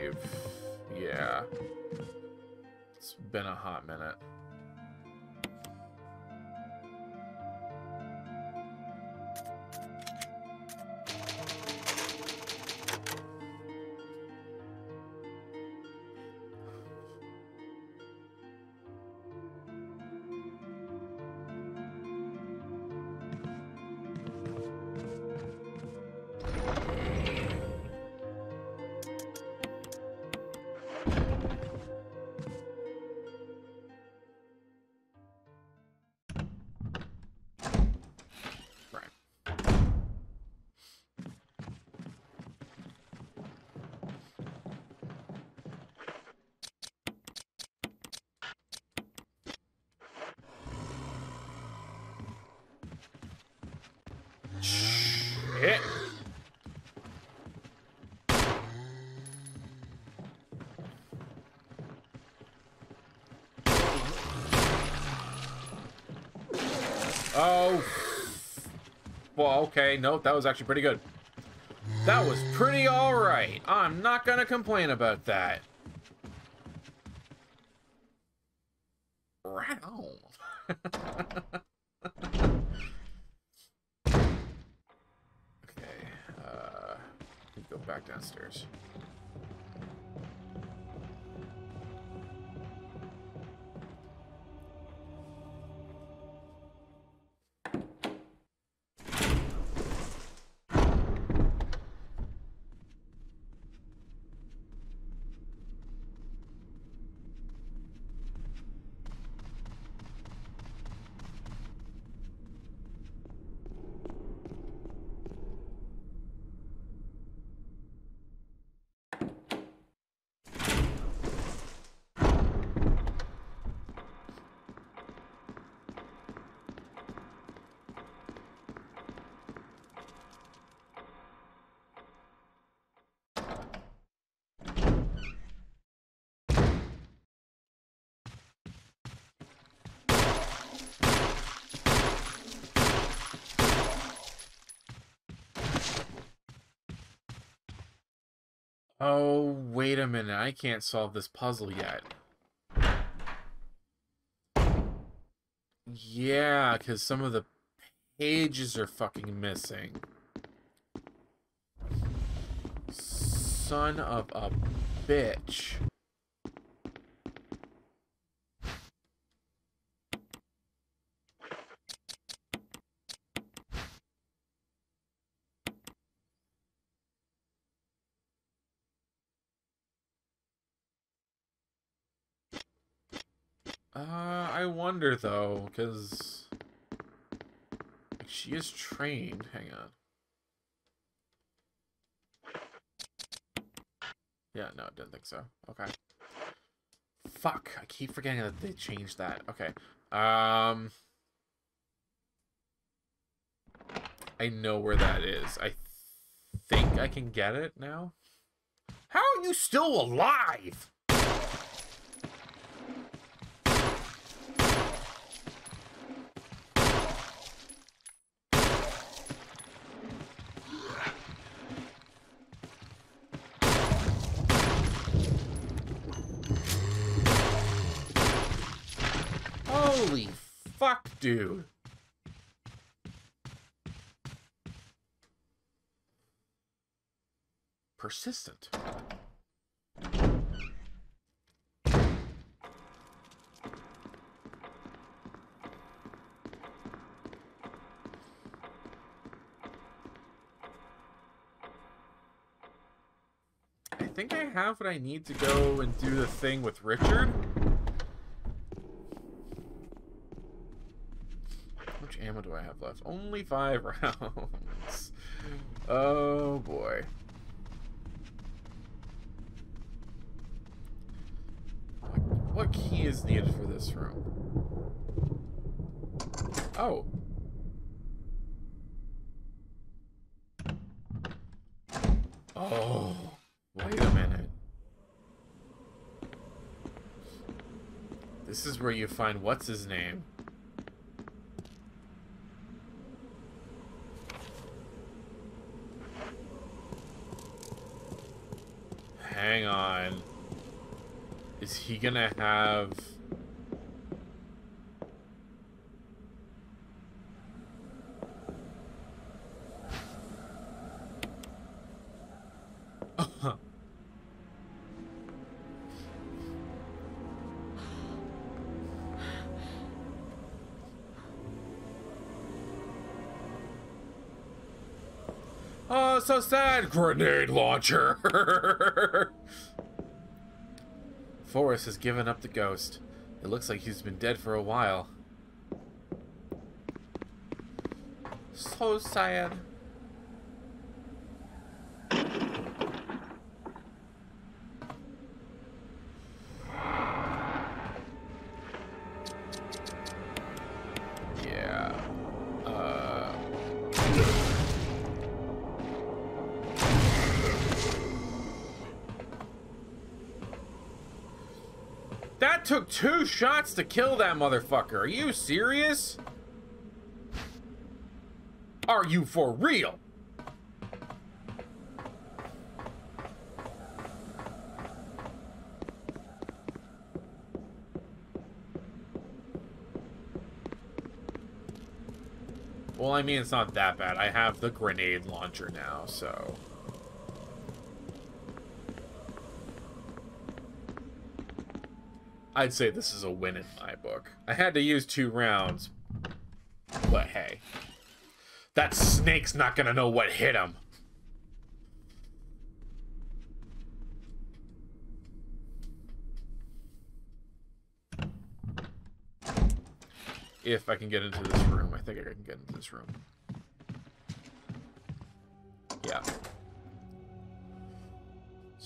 Speaker 1: Hit. Oh. Well, okay. No, that was actually pretty good. That was pretty alright. I'm not gonna complain about that. Oh, wait a minute. I can't solve this puzzle yet. Yeah, because some of the pages are fucking missing. Son of a bitch. Uh, I wonder though, because she is trained. Hang on. Yeah, no, I didn't think so. Okay. Fuck, I keep forgetting that they changed that. Okay. Um, I know where that is. I th think I can get it now. How are you still alive? Dude. Persistent. I think I have what I need to go and do the thing with Richard. Ammo do I have left? Only five rounds. Oh boy. What key is needed for this room? Oh. Oh. Wait a minute. This is where you find what's his name. Hang on. Is he gonna have... So sad. Grenade launcher. Forest has given up the ghost. It looks like he's been dead for a while. So sad. Shots to kill that motherfucker. Are you serious? Are you for real? Well, I mean, it's not that bad. I have the grenade launcher now, so... I'd say this is a win in my book. I had to use two rounds, but hey. That snake's not gonna know what hit him. If I can get into this room. I think I can get into this room.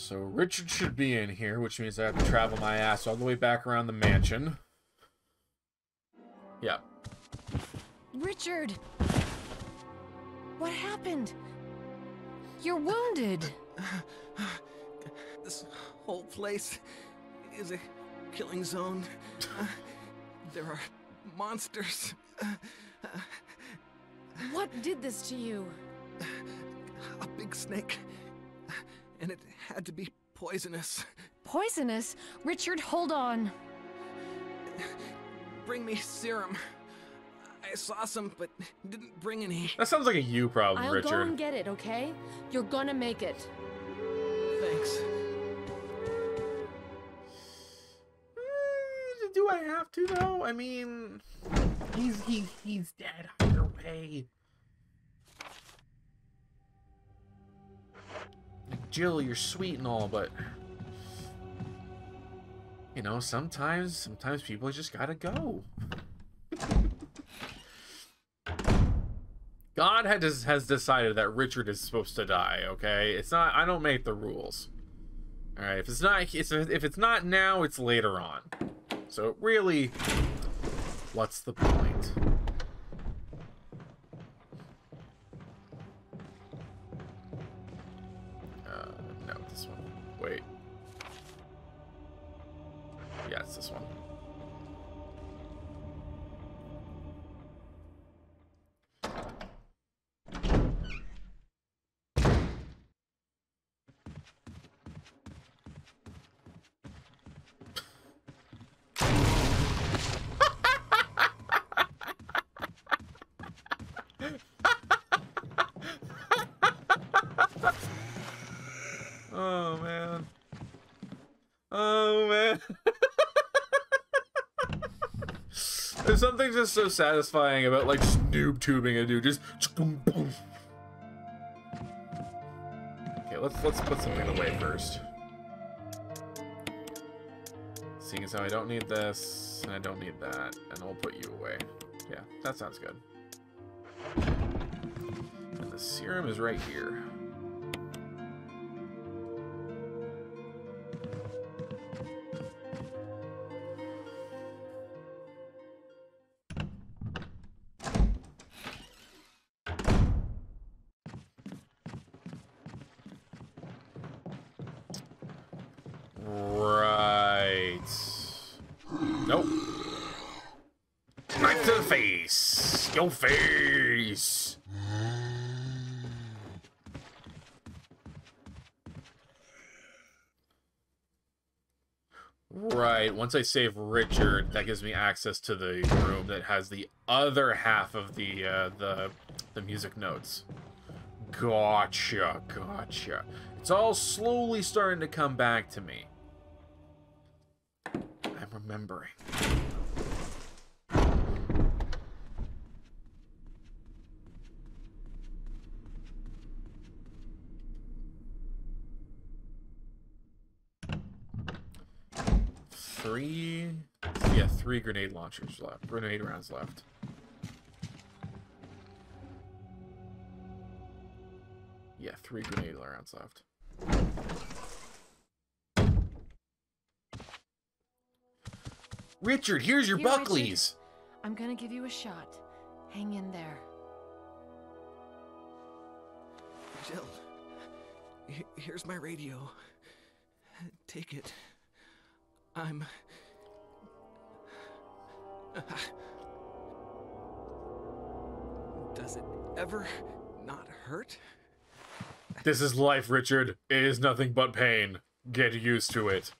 Speaker 1: So Richard should be in here, which means I have to travel my ass all the way back around the mansion. Yeah.
Speaker 4: Richard! What happened? You're wounded.
Speaker 2: This whole place is a killing zone. Uh, there are monsters. Uh,
Speaker 4: What did this to you?
Speaker 2: a big snake. And it had to be poisonous.
Speaker 4: Poisonous? Richard, hold on.
Speaker 2: Bring me serum. I saw some, but didn't bring any.
Speaker 1: That sounds like a you problem,
Speaker 4: I'll
Speaker 1: Richard.
Speaker 4: go and get it, okay? You're gonna make it.
Speaker 2: Thanks.
Speaker 1: Mm, Do I have to though? I mean, he's he's he's dead either way. Jill, you're sweet and all, but you know, sometimes sometimes people just gotta go. God has has decided that Richard is supposed to die. Okay, it's not. I don't make the rules. All right, if it's not, it's if it's not now, it's later on. So really, what's the point? Something just so satisfying about like snoob tubing a dude. Just. Okay, let's let's put something away first. Seeing as how I don't need this and I don't need that, and I'll put you away. Yeah, that sounds good. And the serum is right here. Once I save Richard, that gives me access to the room that has the other half of the uh, the the music notes. Gotcha. Gotcha. It's all slowly starting to come back to me. I'm remembering. Three, yeah, three grenade launchers left. Grenade rounds left. Yeah, three grenade rounds left. Richard, here's your
Speaker 4: Here, Richard.
Speaker 1: Buckleys.
Speaker 4: I'm gonna give you a shot. Hang in there.
Speaker 2: Jill, here's my radio. Take it. I'm Does it ever not hurt?
Speaker 1: This is life, Richard. It is nothing but pain. Get used to it.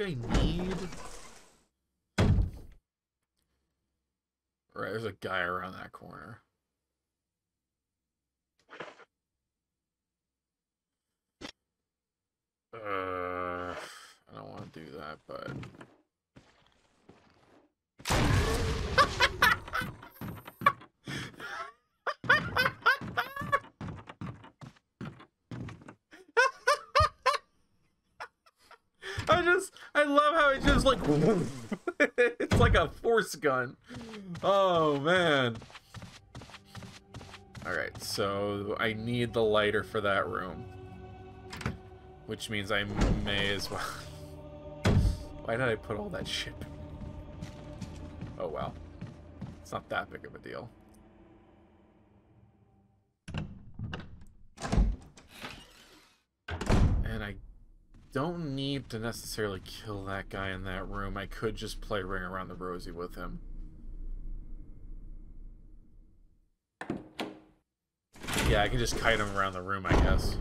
Speaker 1: I need. Right, there's a guy around that corner. Uh, I don't want to do that, but I just, I love how it just like, it's like gun. Oh man. All right, so I need the lighter for that room, which means I may as well. Why did I put all that shit? Oh well, it's not that big of a deal. And I don't need to necessarily kill that guy in that room. I could just play Ring Around the Rosie with him. Yeah, I can just kite him around the room, I guess.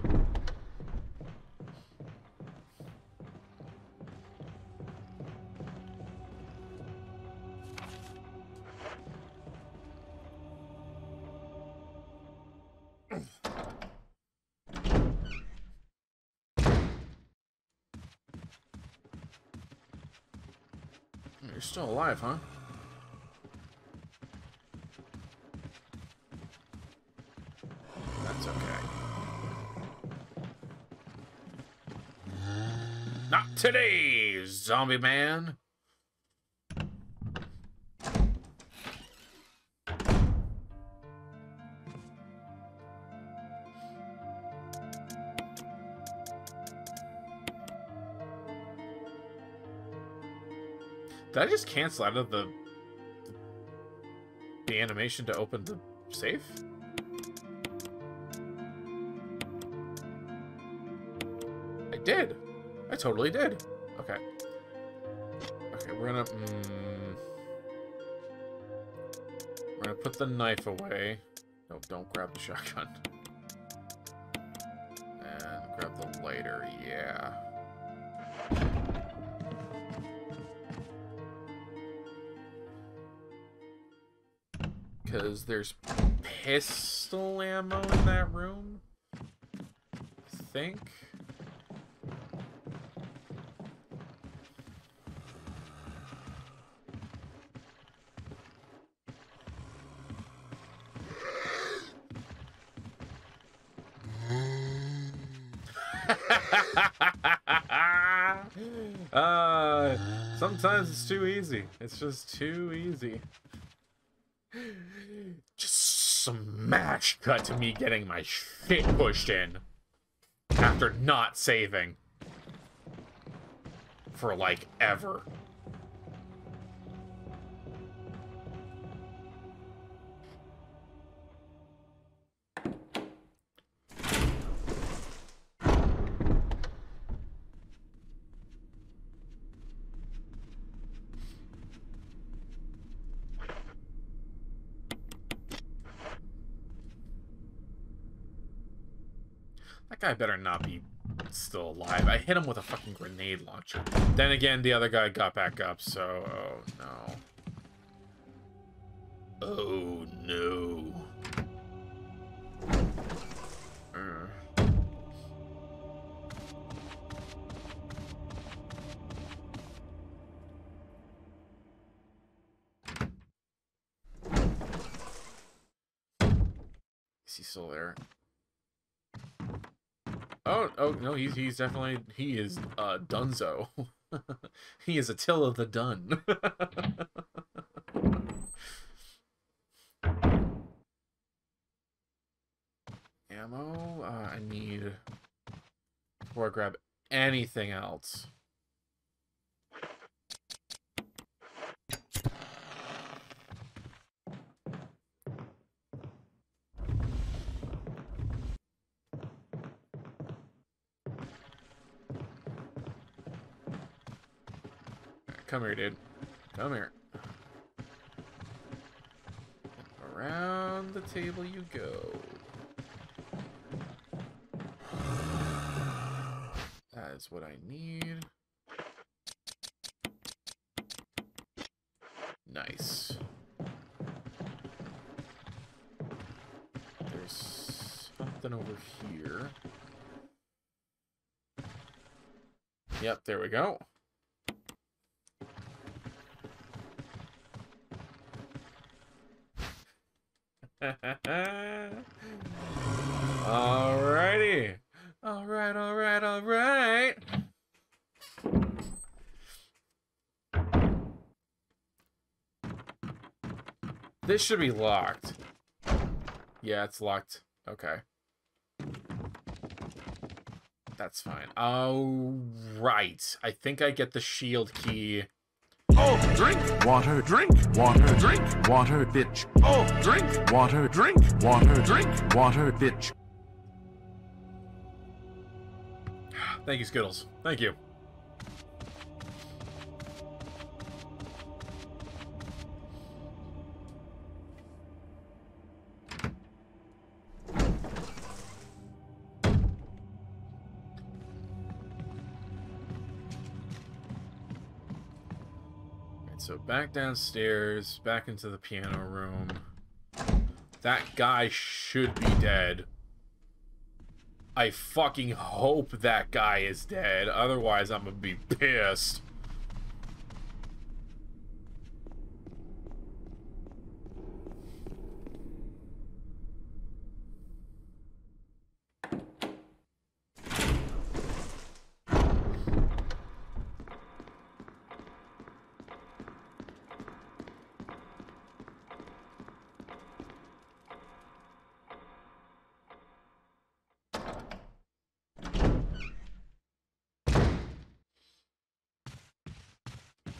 Speaker 1: Alive, huh? That's okay. Not today, zombie man. Did I just cancel out of the the animation to open the safe? I did. I totally did. Okay. Okay, we're gonna. Mm, we're gonna put the knife away. No, don't grab the shotgun. And grab the lighter. Yeah. Because there's pistol ammo in that room. I think. uh, sometimes it's too easy. It's just too easy. Just smash cut to me getting my shit pushed in after not saving for like ever. Guy better not be still alive. I hit him with a fucking grenade launcher. Then again, the other guy got back up, so... Oh, no. Oh, no. He's he's definitely he is uh Dunzo. he is Attila the Dun. Ammo? Uh, I need before I grab anything else. Come here, dude. Come here. Around the table you go. That is what I need. Nice. There's something over here. Yep, there we go. Alrighty. Alright, alright, alright. This should be locked. Yeah, it's locked. Okay. That's fine. Oh, right. I think I get the shield key.
Speaker 3: Oh, drink. Water, drink. Water, drink. Water, bitch. Oh, drink. Water, drink. Water, drink. Water, bitch.
Speaker 1: Thank you, Skittles. Thank you. Back downstairs, back into the piano room. That guy should be dead. I fucking hope that guy is dead. Otherwise, I'm gonna be pissed.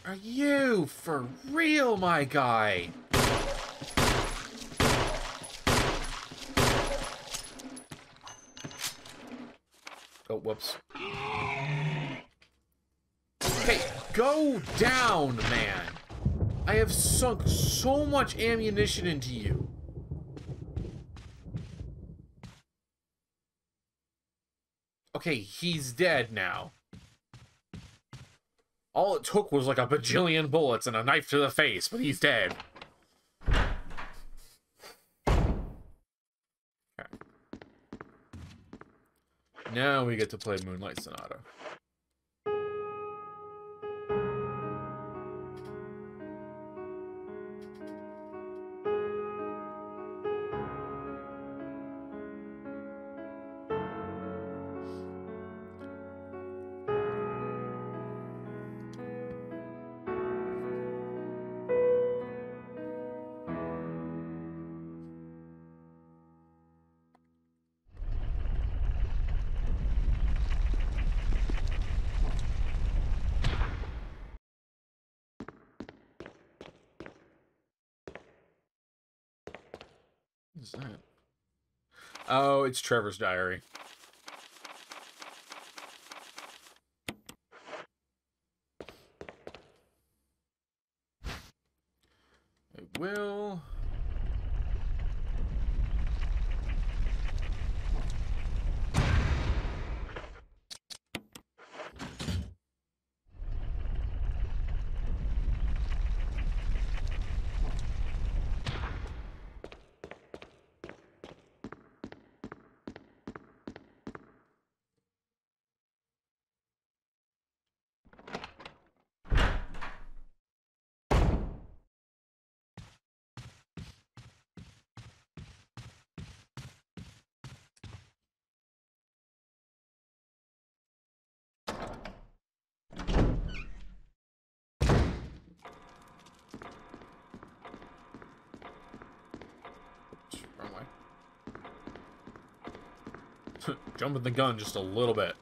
Speaker 1: Are you for real, my guy? Oh, whoops. Hey, go down, man! I have sunk so much ammunition into you. Okay, he's dead now. All it took was like a bajillion bullets and a knife to the face, but he's dead. Okay. Now we get to play Moonlight Sonata. It's Trevor's diary. Jumping the gun just a little bit.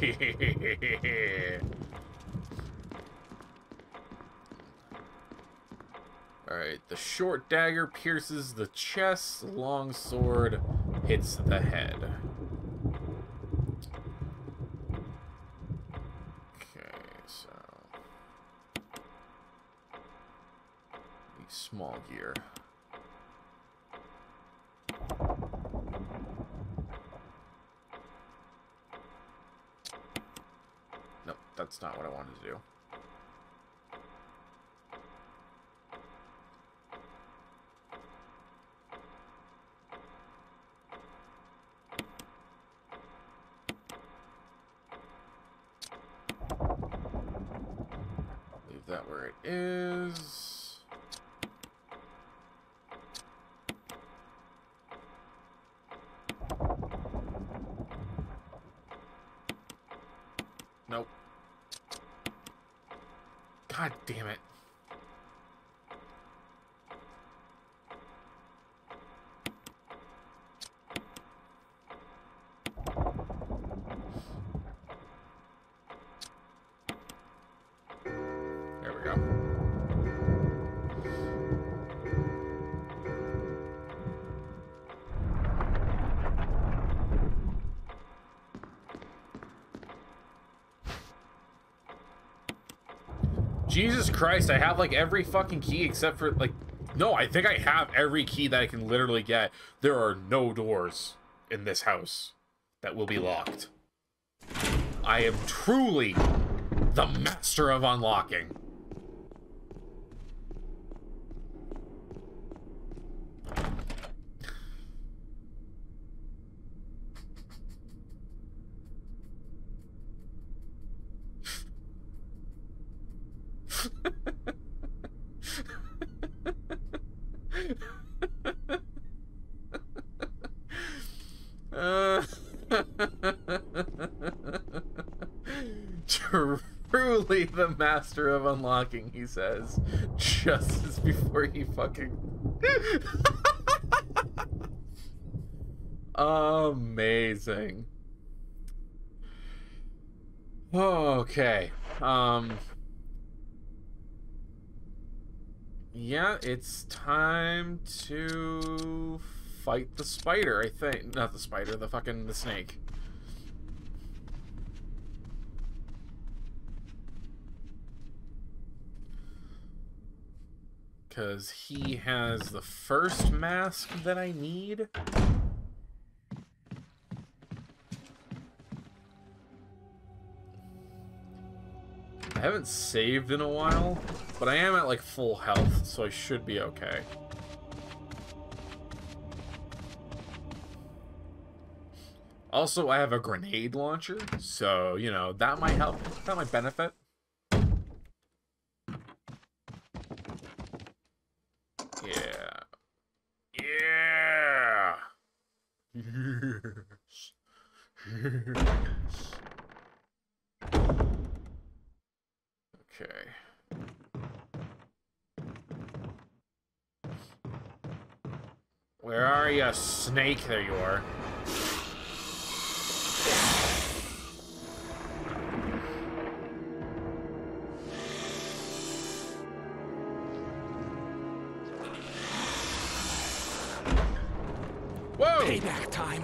Speaker 1: Alright, the short dagger pierces the chest, long sword hits the head. To do. Jesus Christ, I have like every fucking key except for like no, I think I have every key that I can literally get. There are no doors in this house that will be locked. I am truly the master of unlocking. The master of unlocking, he says, just as before he fucking. Amazing. Okay. Um. Yeah, it's time to fight the spider, I think. Not the spider, the fucking the snake. Cause he has the first mask that I need. I haven't saved in a while, but I am at like full health, so I should be okay. Also, I have a grenade launcher, so, you know, that might help. That might benefit. Yeah. Yeah! Yes. Yes. Okay. Where are you, snake? There you are. Whoa!
Speaker 2: Payback time.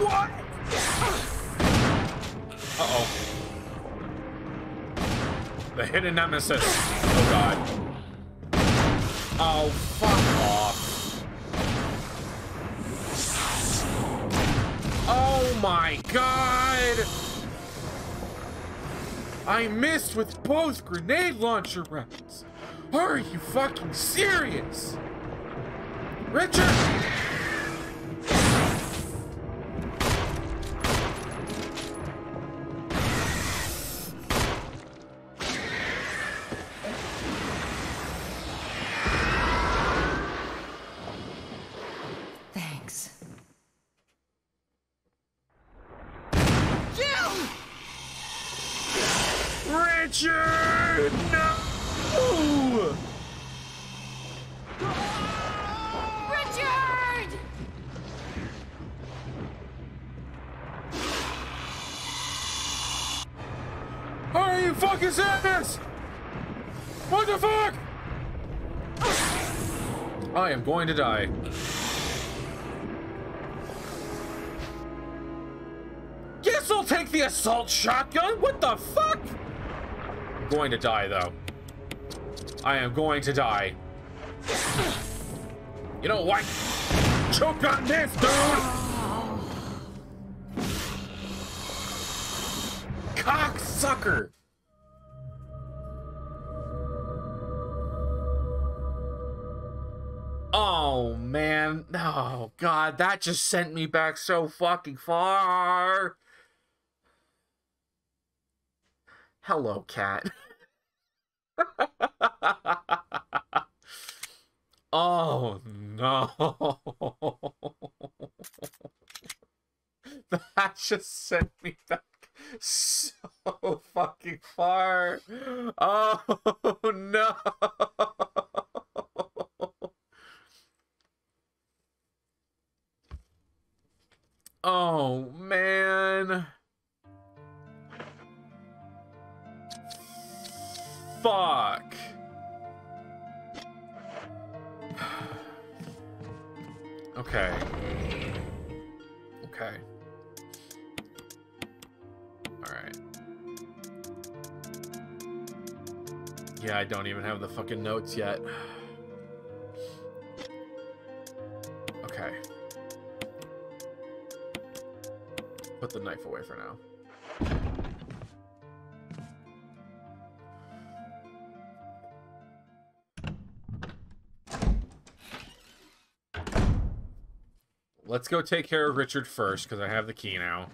Speaker 1: what? Uh-oh. The hidden nemesis. Oh, God. Oh, fuck off. God! I missed with both grenade launcher rounds. Are you fucking serious? Richard! I am going to die. Guess I'll take the assault shotgun. What the fuck? I'm going to die, though. I am going to die. You know what? Choke on this, dude! Cocksucker! God. That just sent me back so fucking far. Hello, cat. oh, no. that just sent me back so fucking far. Oh, no. Oh, man. Fuck. okay. Okay. Alright. Yeah, I don't even have the fucking notes yet. The knife away for now. Let's go take care of Richard first, because I have the key now.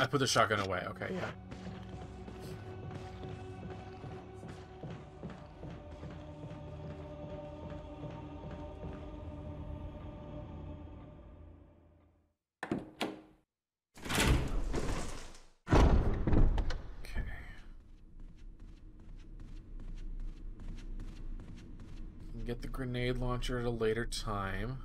Speaker 1: I put the shotgun away. Okay, yeah. Okay. Get the grenade launcher at a later time.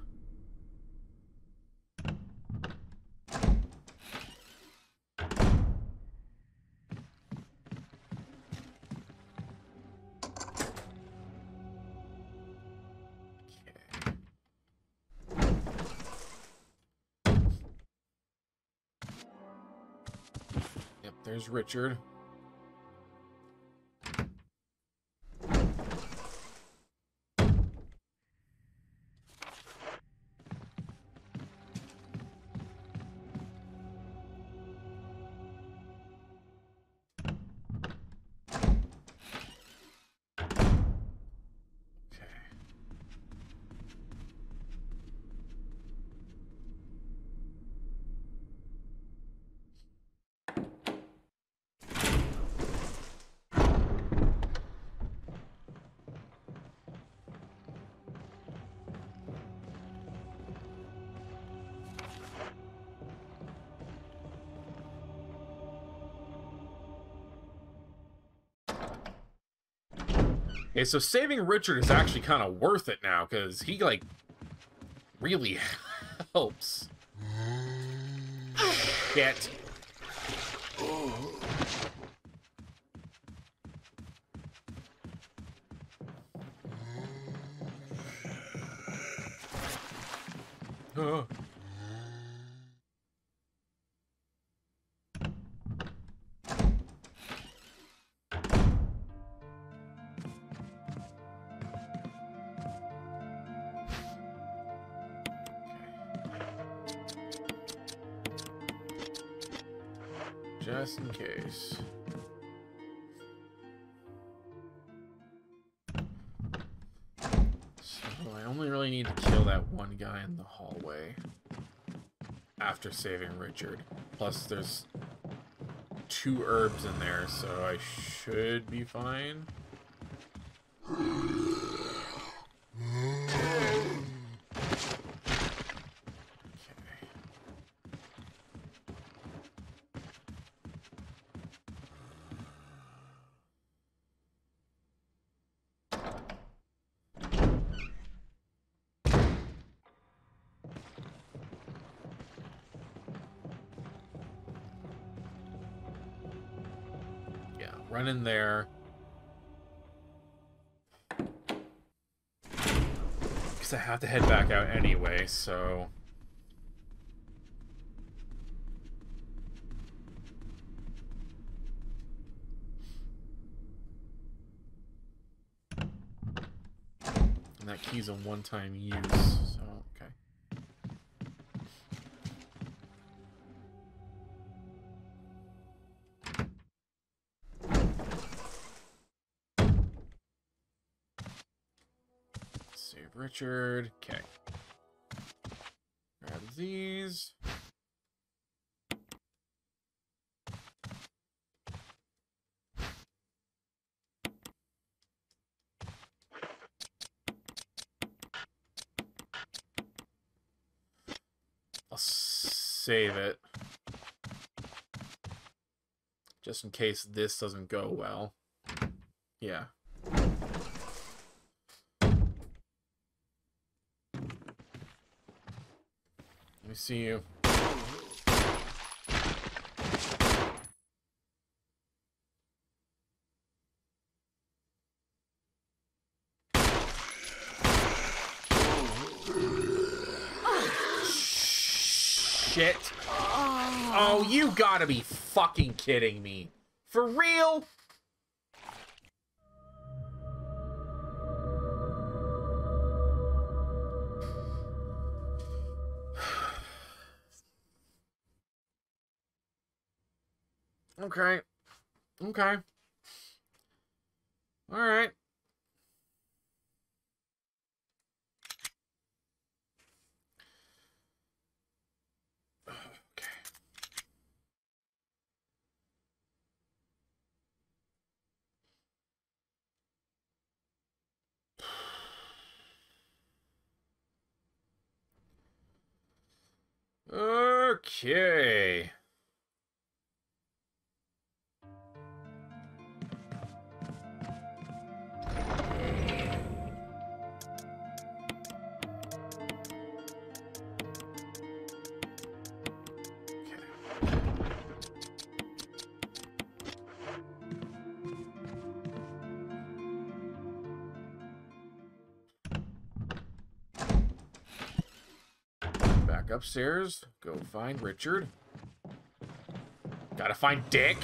Speaker 1: Richard. Okay, so saving Richard is actually kind of worth it now, because he, like, really helps. Shit. The hallway after saving Richard. Plus there's two herbs in there, so I should be fine. In there. Because I have to head back out anyway, so... And that key's a one-time use, so, okay. Grab these. I'll save it. Just in case this doesn't go well. Yeah. See you. Shit. Oh, you gotta be fucking kidding me. For real? Okay. Okay. All right. Okay. Upstairs. Go find Richard. Gotta find Dick.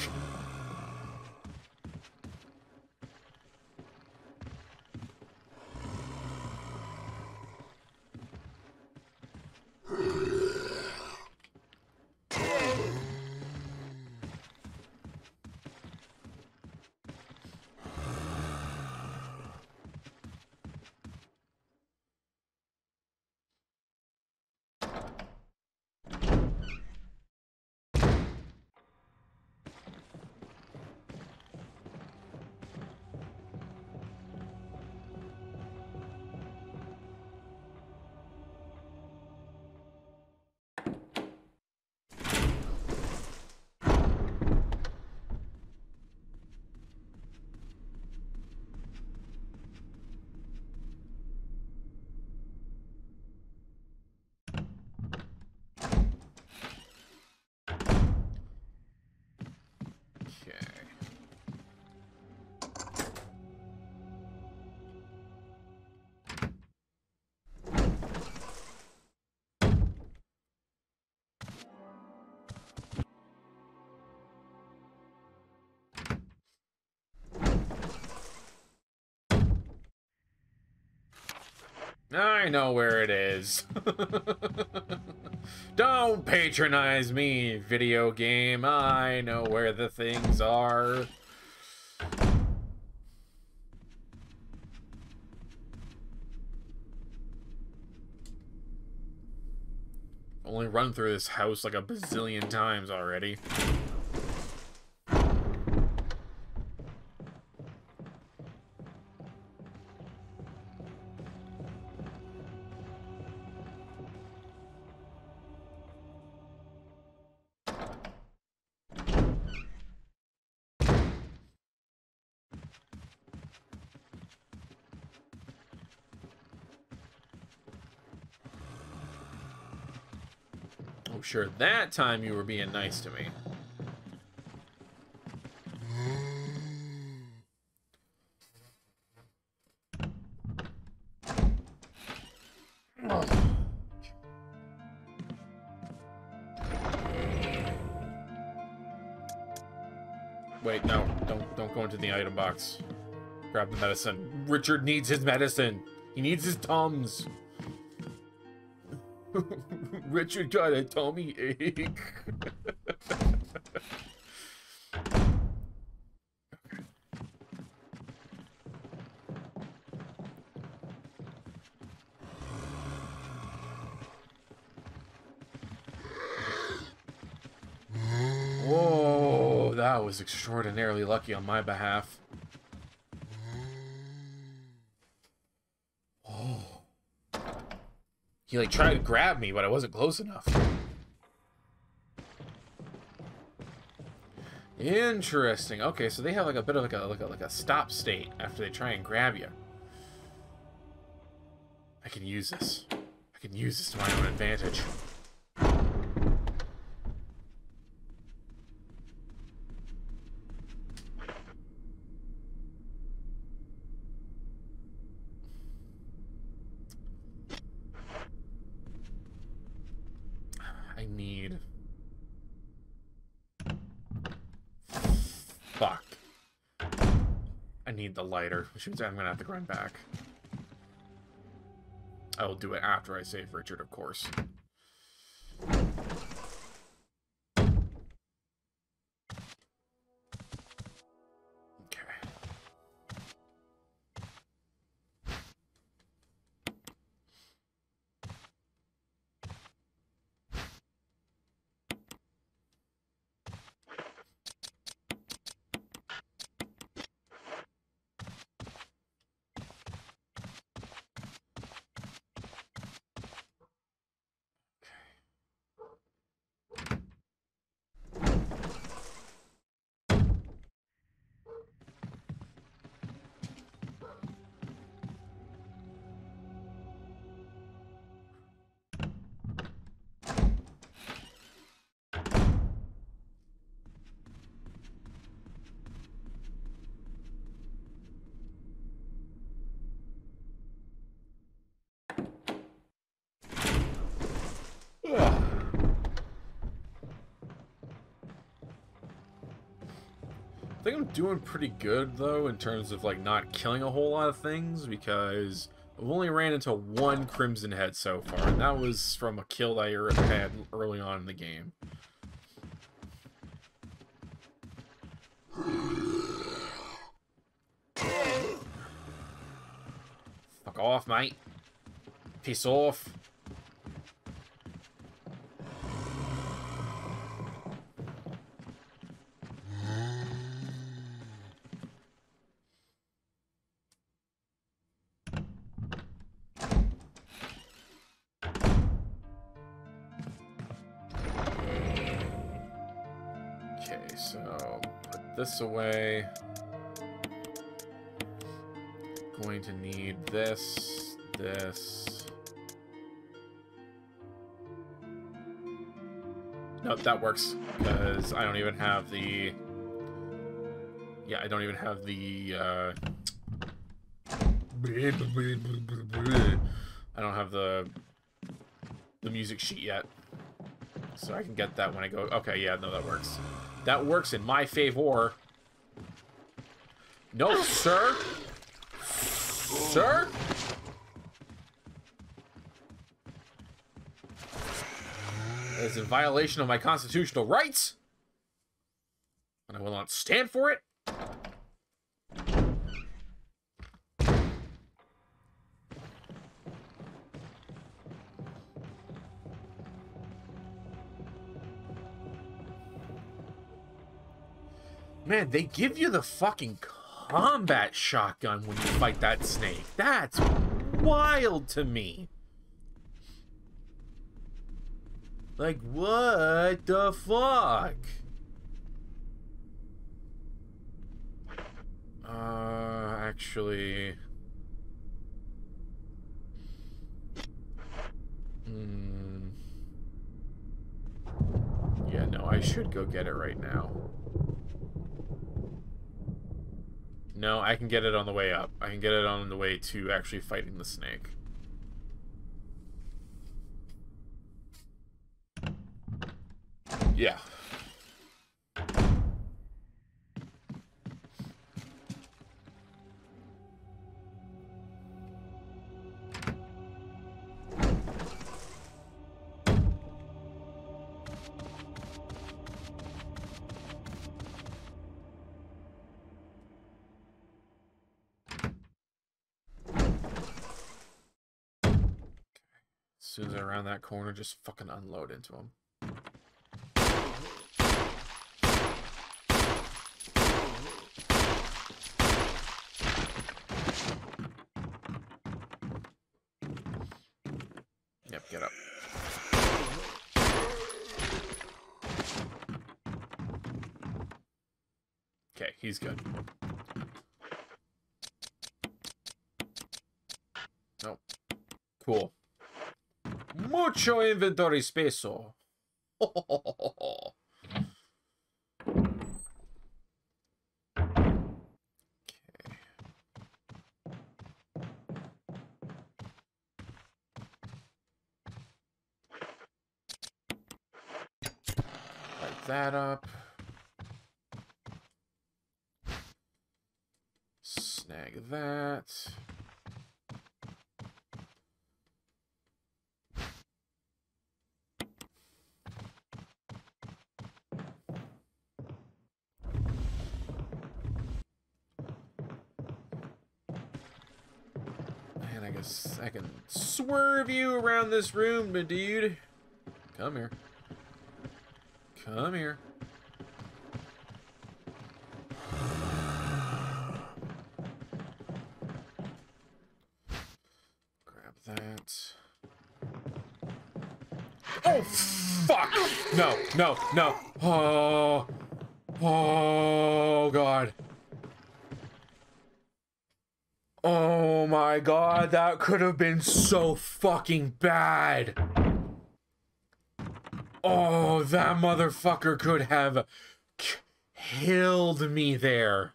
Speaker 1: Know where it is. Don't patronize me, video game. I know where the things are. Only run through this house like a bazillion times already. Sure. That time you were being nice to me. Wait, no. Don't don't go into the item box. Grab the medicine. Richard needs his medicine. He needs his Tums. Richard got a tummy ache. Whoa, that was extraordinarily lucky on my behalf. He like tried to grab me, but I wasn't close enough. Interesting. Okay, so they have like a bit of like a like a like a stop state after they try and grab you. I can use this. I can use this to my own advantage. I need. Fuck. Which means I'm gonna have to run back. I will do it after I save Richard, of course. Doing pretty good though in terms of like not killing a whole lot of things because I've only ran into one Crimson Head so far, and that was from a kill that I er, had early on in the game. Fuck off, mate. Piss off. Away. Going to need this, this. Nope, that works because I don't even have the. Yeah, I don't even have the. Uh... I don't have the the music sheet yet. So I can get that when I go. Okay, yeah, no, that works. That works in my favor. No, sir. Sir? That is in violation of my constitutional rights. And I will not stand for it. Man, they give you the fucking combat shotgun when you fight that snake. That's wild to me. Like, what the fuck? Uh, actually... Hmm... Yeah, no, I should go get it right now. No, I can get it on the way up. I can get it on the way to actually fighting the snake. Yeah. As soon as I round that corner, just fucking unload into him. Yep, get up. Okay, he's good. Nope. Cool. Mucho inventory speso. okay. Light that up. Snag that. Man, I guess I can you around this room, my dude. Come here. Come here. Grab that. Oh, fuck! No, no, no. Oh. Oh, God. Oh god, that could have been so fucking bad. Oh, that motherfucker could have killed me there.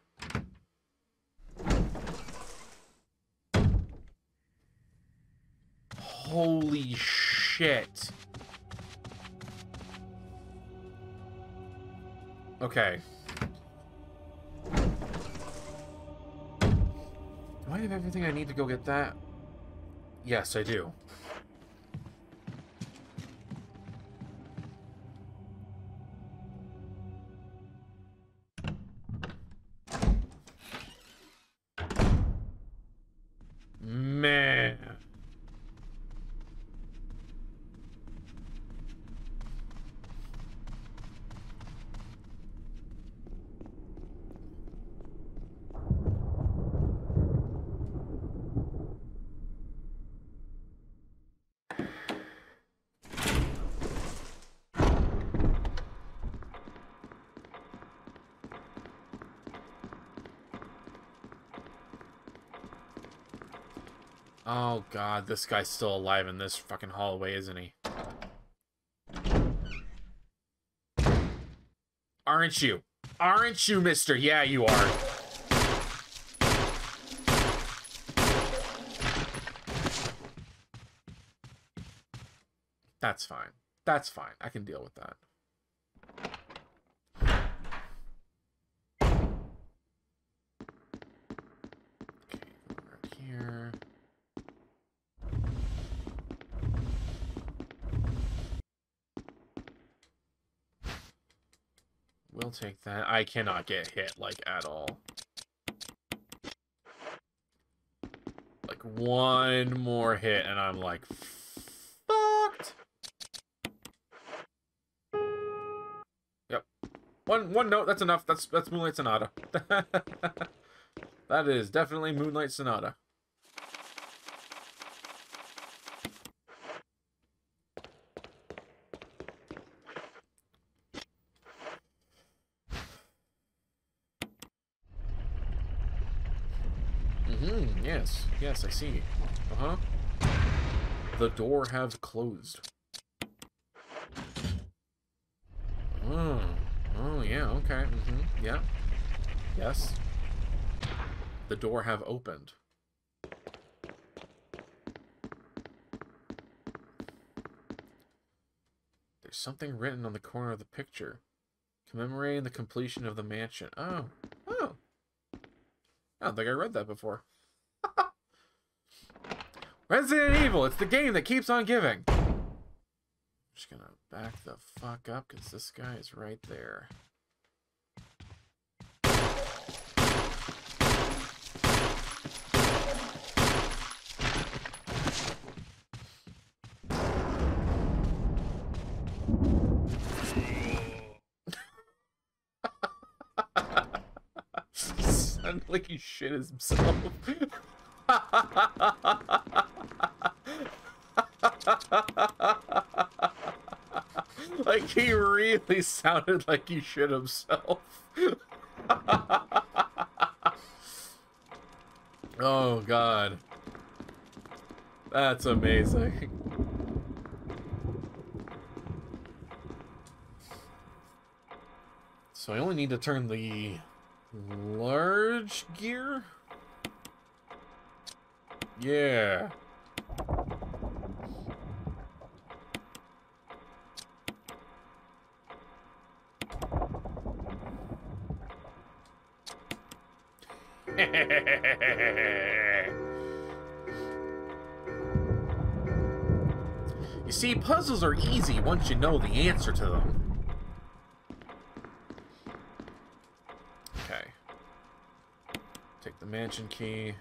Speaker 1: Holy shit. Okay. I have everything I need to go get that? Yes, I do. Oh god, this guy's still alive in this fucking hallway, isn't he? Aren't you? Aren't you, mister? Yeah, you are. That's fine. That's fine. I can deal with that. That. I cannot get hit, like, at all. Like, one more hit, and I'm like, fucked. Yep. One one note, that's enough. That's that's Moonlight Sonata. that is definitely Moonlight Sonata. I see. Uh-huh. The door have closed. Oh, oh yeah, okay. Mm-hmm. Yeah. Yes. The door have opened. There's something written on the corner of the picture. Commemorating the completion of the mansion. Oh. Oh. I don't think I read that before. Resident Evil, it's the game that keeps on giving. I'm just gonna back the fuck up because this guy is right there. Like he shit himself. he really sounded like he shit himself. oh god. That's amazing. So I only need to turn the large gear? Yeah. Puzzles are easy once you know the answer to them. Okay. Take the mansion key.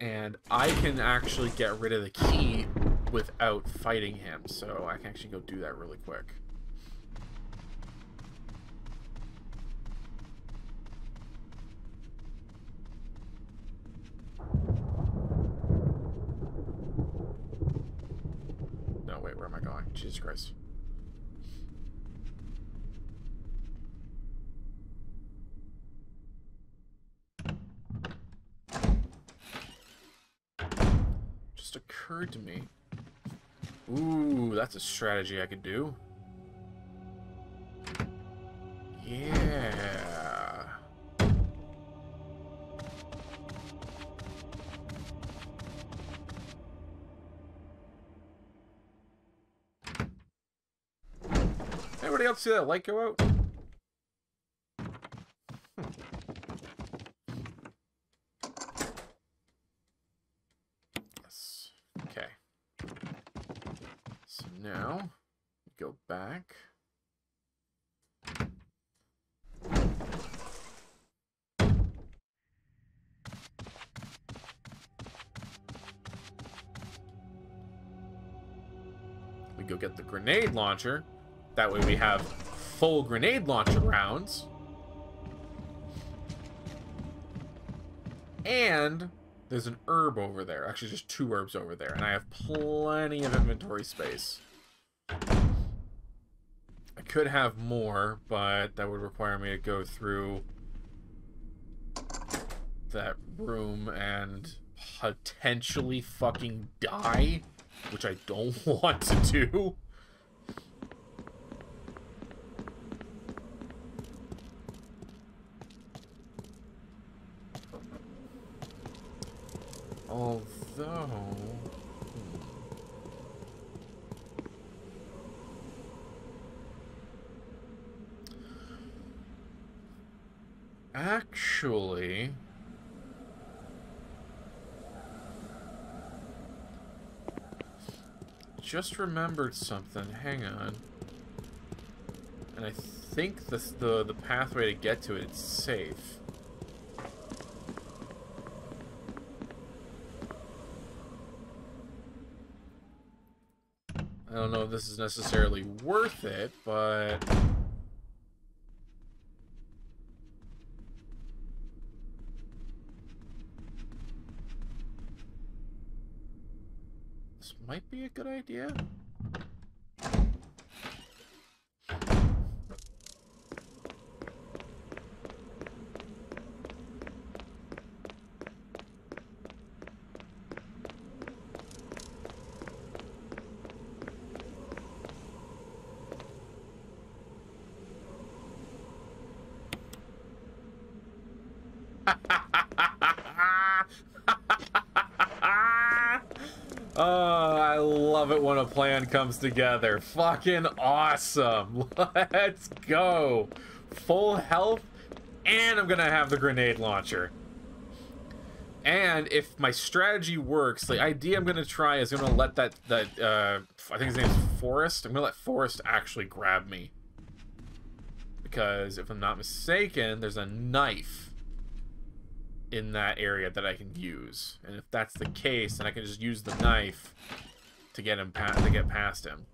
Speaker 1: And I can actually get rid of the key without fighting him, so I can actually go do that really quick. No, wait, where am I going? Jesus Christ. Just occurred to me. Ooh, that's a strategy I could do. Yeah. Anybody else see that light go out? Grenade launcher. That way we have full grenade launcher rounds. And there's an herb over there. Actually, just two herbs over there. And I have plenty of inventory space. I could have more, but that would require me to go through that room and potentially fucking die, which I don't want to do. Although... hmm. Actually... Just remembered something. Hang on. And I think the, the, the pathway to get to it is safe. Don't know if this is necessarily worth it, but... This might be a good idea. oh, I love it when a plan comes together. Fucking awesome. Let's go. Full health, and I'm gonna have the grenade launcher. And if my strategy works, the idea I'm gonna try is I'm gonna let that that uh, I think his name's Forest. I'm gonna let Forest actually grab me because if I'm not mistaken, there's a knife in that area that I can use, and if that's the case, then I can just use the knife to get him past to get past him.